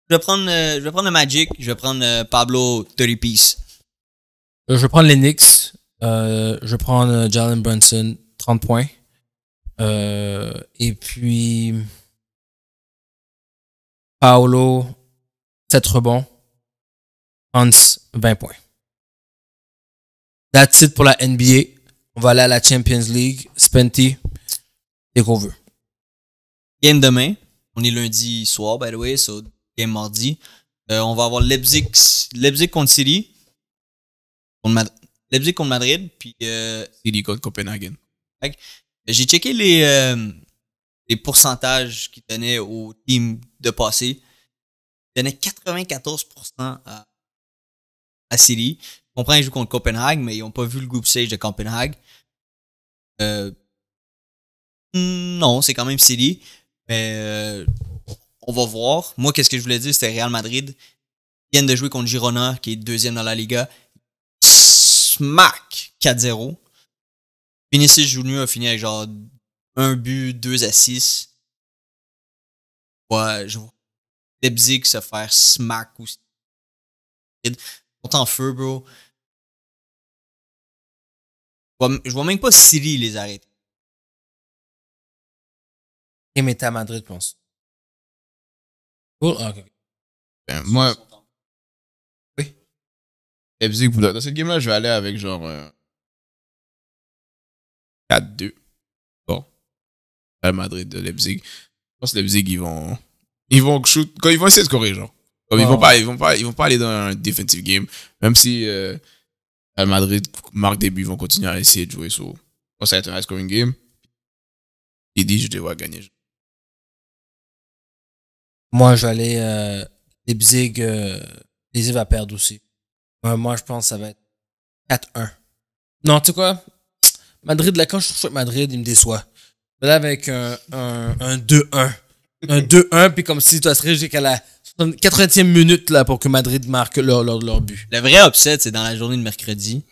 Je vais prendre, euh, le Magic. Je vais prendre euh, Pablo 30 piece. Euh, je vais prendre les Knicks. Je vais prendre Jalen Brunson, 30 points. Et puis. Paolo, 7 rebonds. Hans, 20 points. That's it pour la NBA. On va aller à la Champions League. Spenty, et qu'on veut. Game demain. On est lundi soir, by the way. So, game mardi. Euh, on va avoir Leipzig, Leipzig contre City. Contre Mad- Leipzig contre Madrid. Puis, euh, City contre Copenhagen. J'ai checké les, euh, les pourcentages qu'ils donnaient au team de passé. Ils donnaient 94% à, à City. Comprends qu'ils jouent contre Copenhague, mais ils n'ont pas vu le group stage de Copenhague. Euh, hmm, non, c'est quand même City. Mais euh, on va voir. Moi, qu'est-ce que je voulais dire, c'était Real Madrid. Ils viennent de jouer contre Girona, qui est deuxième dans la Liga. Smack 4-0. Vinicius Junior a fini avec genre un but, deux assists. Ouais, je vois Leipzig se faire smack aussi. Ils en feu, bro. Je vois, même pas City les arrêter. Et mettez à Madrid, je pense. Cool. Ah, ok. Ben, moi, Leipzig, pour- dans cette game-là, je vais aller avec genre euh, 4-2. Bon. Real Madrid de Leipzig. Je pense que Leipzig, ils vont. Ils vont shoot. Quand ils vont essayer de scorer, genre. Comme ils, Ouais, vont pas, ils, vont pas, ils vont pas aller dans un defensive game. Même si euh, Real Madrid marque des buts, vont continuer à essayer de jouer. So, ça va être un high scoring game. Il dit, je les vois gagner. Moi, je vais aller. Euh, Leipzig, euh, Leipzig va perdre aussi. Moi, je pense que ça va être 4-1. Non, tu sais quoi? Madrid, là, quand je trouve que Madrid, il me déçoit. Aller avec un, un, un 2-1. Un 2-1, puis comme si tu serais jusqu'à la 80e minute là, pour que Madrid marque leur, leur, leur but. Le vrai upset, c'est dans la journée de mercredi.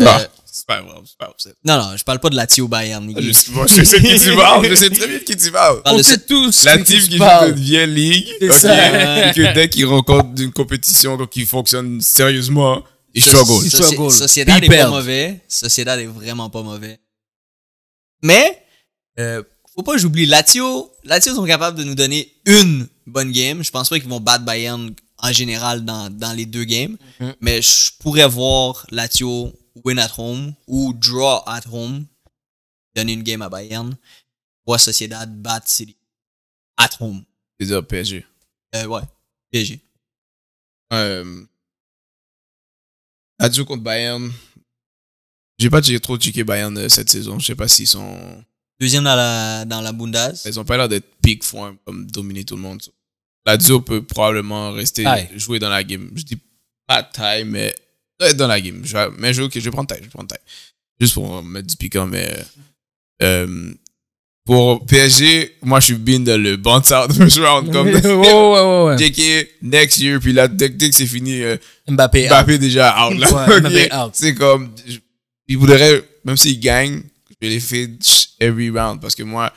Euh, Ah, c'est pas grave, c'est pas grave. non, non, je parle pas de la Tio Bayern. Je sais moi, je sais de qui tu parles, je sais très bien de qui tu parles. Parle de ce- tous La de qui team tu qui joue une vieille ligue, C'est ok, ça. et que dès qu'ils rencontrent une compétition qui fonctionne sérieusement, ils struggle. Struggle. Sociedad Puis est pas mauvais. Sociedad est vraiment pas mauvais. Mais, euh, faut pas que j'oublie. Lazio, Lazio sont capables de nous donner une bonne game. Je pense pas qu'ils vont battre Bayern en général dans, dans les deux games. Mhm. Mais je pourrais voir Lazio win at home ou draw at home. Donner une game à Bayern. Voir Sociedad battre City. At home. C'est-à-dire PSG. Euh, ouais. PSG. Euh, contre Bayern. J'ai pas trop checké Bayern euh, cette saison. Je sais pas s'ils sont. Deuxième dans la, dans la Bundes. Ils ont pas l'air d'être peak form comme dominer tout le monde. Lazio peut probablement rester Taille. jouer dans la game. Je dis pas taille, mais doit être dans la game. Je vais, mais je, ok, je vais prendre taille. Je vais prendre taille. Juste pour mettre du piquant, mais. euh, pour PSG, moi je suis bien dans le bon out first round. Comme <laughs> ouais, ouais, ouais, ouais. JK, next year, puis là, dès, dès que c'est fini, euh, Mbappé. out. Mbappé déjà out. Là. Mbappé out. C'est comme. Il voudrait, même s'il gagne, je les faire every round parce que moi,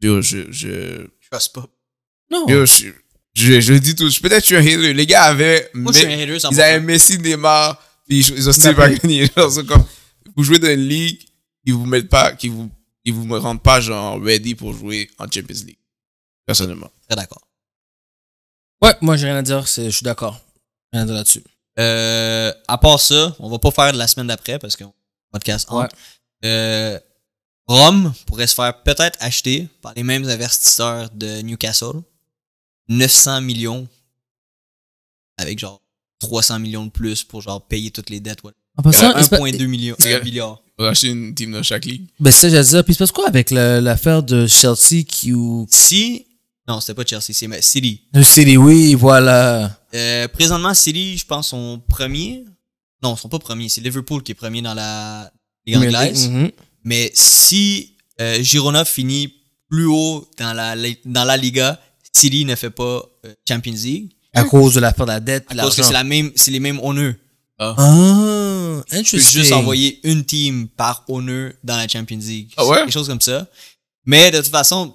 yo, je. je Je passe pas. Non. Yo, je, je, je dis tout. Peut-être que je suis un hater. Les gars avaient. Moi, je suis un hater 100%. ils avaient Messi, Neymar, puis ils, ils ont still pas gagné. Comme. Vous jouez dans une ligue, ils vous mettent pas, qui vous, ils vous rendent pas genre ready pour jouer en Champions League. Personnellement. Très d'accord. Ouais, moi, j'ai rien à dire. Je suis d'accord. Rien à dire là-dessus. Euh, à part ça, on va pas faire de la semaine d'après parce qu'on podcast Ouais. entre. Euh, Rome pourrait se faire peut-être acheter par les mêmes investisseurs de Newcastle. 900 millions avec genre 300 millions de plus pour genre payer toutes les dettes. ouais. En passant, il se passe- 1,2 millions C'est- euh, milliards. On va acheter une team dans chaque ligue. Ben, c'est ça, j'allais dire. Puis, il se passe quoi avec l'affaire de Chelsea qui ou. Si non, c'était pas Chelsea, c'est City. Le City, oui, voilà. Euh, présentement, City, je pense, sont premiers. Non, ils sont pas premiers. C'est Liverpool qui est premier dans la Ligue anglaise. Mhm. Mais si euh, Girona finit plus haut dans la, dans la Liga, City ne fait pas euh, Champions League. À cause de l'affaire de la dette. À cause que c'est la même, c'est les mêmes honneurs. Ah, Tu peux interesting. juste envoyer une team par honneur dans la Champions League. Ah ouais? Quelque chose comme ça. Mais de toute façon,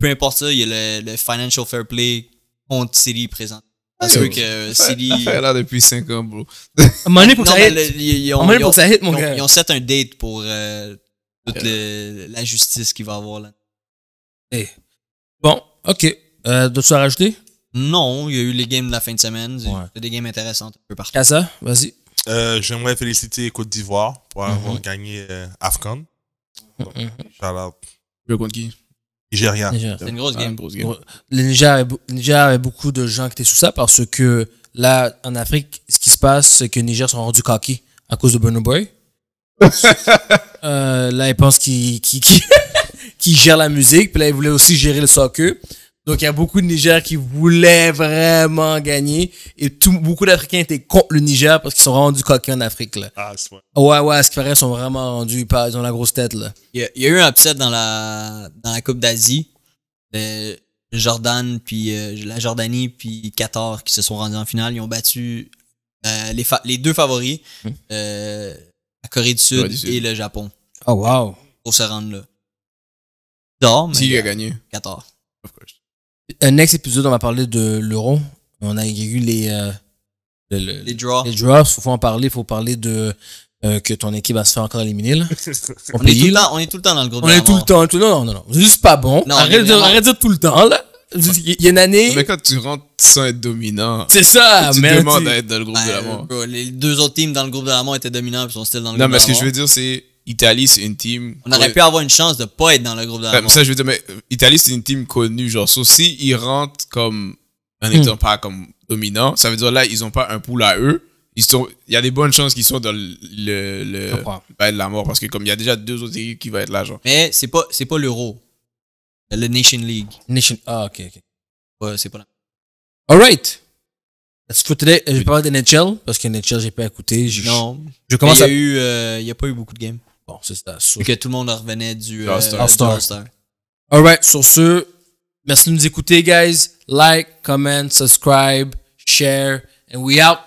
peu importe ça, il y a le, le financial fair play contre City présent. Parce Ah, que euh, Ça City. fait là depuis 5 ans, bro. À un moment donné, faut que ça hit. ils ont set un date pour euh, toute le- la justice qu'il va avoir là. Eh. Bon, ok. Euh, D'autres choses à rajouter? Non, il y a eu les games de la fin de semaine. Ouais. C'est des games intéressantes un peu partout. Casa, vas-y. Euh, J'aimerais féliciter Côte d'Ivoire pour avoir gagné euh, Afghan. Donc, shout out. Tu veux contre qui? Nigeria. Niger. C'est une grosse Ah, game. une grosse game. Le Niger, avait, beau- le Niger avait beaucoup de gens qui étaient sous ça parce que là, en Afrique, ce qui se passe, c'est que le Niger sont rendus coqués à cause de Burna Boy. Euh, là, ils pensent qu'ils <laughs> qu'ils- qu'ils- qu'ils gèrent la musique, puis là, ils voulaient aussi gérer le soccer. Donc, il y a beaucoup de Niger qui voulaient vraiment gagner et tout, beaucoup d'Africains étaient contre le Niger parce qu'ils sont rendus coqués en Afrique. Là. Ah, c'est vrai. Ouais, ouais, à ce qui paraît, ils sont vraiment rendus, pas- ils ont la grosse tête. Là. Il y, a, il y a eu un upset dans la, dans la Coupe d'Asie. Euh, Jordan, puis euh, la Jordanie, puis Qatar qui se sont rendus en finale. Ils ont battu euh, les, fa- les deux favoris, Hmm. La Corée du Sud Corée du Sud. et le Japon, Oh, wow. pour se rendre là. Bizarre, mais Qui a gagné? Qatar. Of course. Un next épisode, on va parler de l'euro. On a eu les, euh, le- le- Les draws. les draws. Faut, faut en parler. Faut parler de euh, que ton équipe va se faire encore éliminer. Là. <laughs> On est, tout le temps, on est tout le temps dans le groupe On de la est tout le mort. temps. tout- non, non, non, non. C'est juste pas bon. Non, on arrête, est de, vraiment- arrête de dire tout le temps. là. Il y a une année. Mais quand tu rentres sans être dominant, C'est ça. tu mais demandes tu- à être dans le groupe de la mort. bro, les deux autres teams dans le groupe de la mort étaient dominants puis sont still dans le Non, groupe mais de ce la que je mort. veux dire, c'est Italie, c'est une team. On aurait pu avoir une chance de pas être dans le groupe de la Ouais, mort. ça, je veux dire, mais Italie, c'est une team connue. Genre, sauf si ils rentrent comme en Hmm. étant pas comme dominant, ça veut dire là, ils ont pas un pool à eux. Ils sont, il y a des bonnes chances qu'ils sont dans le, le, le, de la mort parce que comme il y a déjà deux autres équipes qui vont être là, genre. Mais c'est pas, c'est pas l'euro. Le Nation League. Nation. Ah, ok, ok. Ouais, c'est pas là. Alright. That's for today. Euh, Je vais parler de NHL parce que NHL, j'ai pas écouté. Je, Non. Je Mais commence il y à. a eu, euh, il y a pas eu beaucoup de games. Bon, c'est ça. Vu que tout le monde revenait du euh, All-Star. All-Star. Alright, sur ce, merci de nous écouter, guys. Like, comment, subscribe, share, and we out.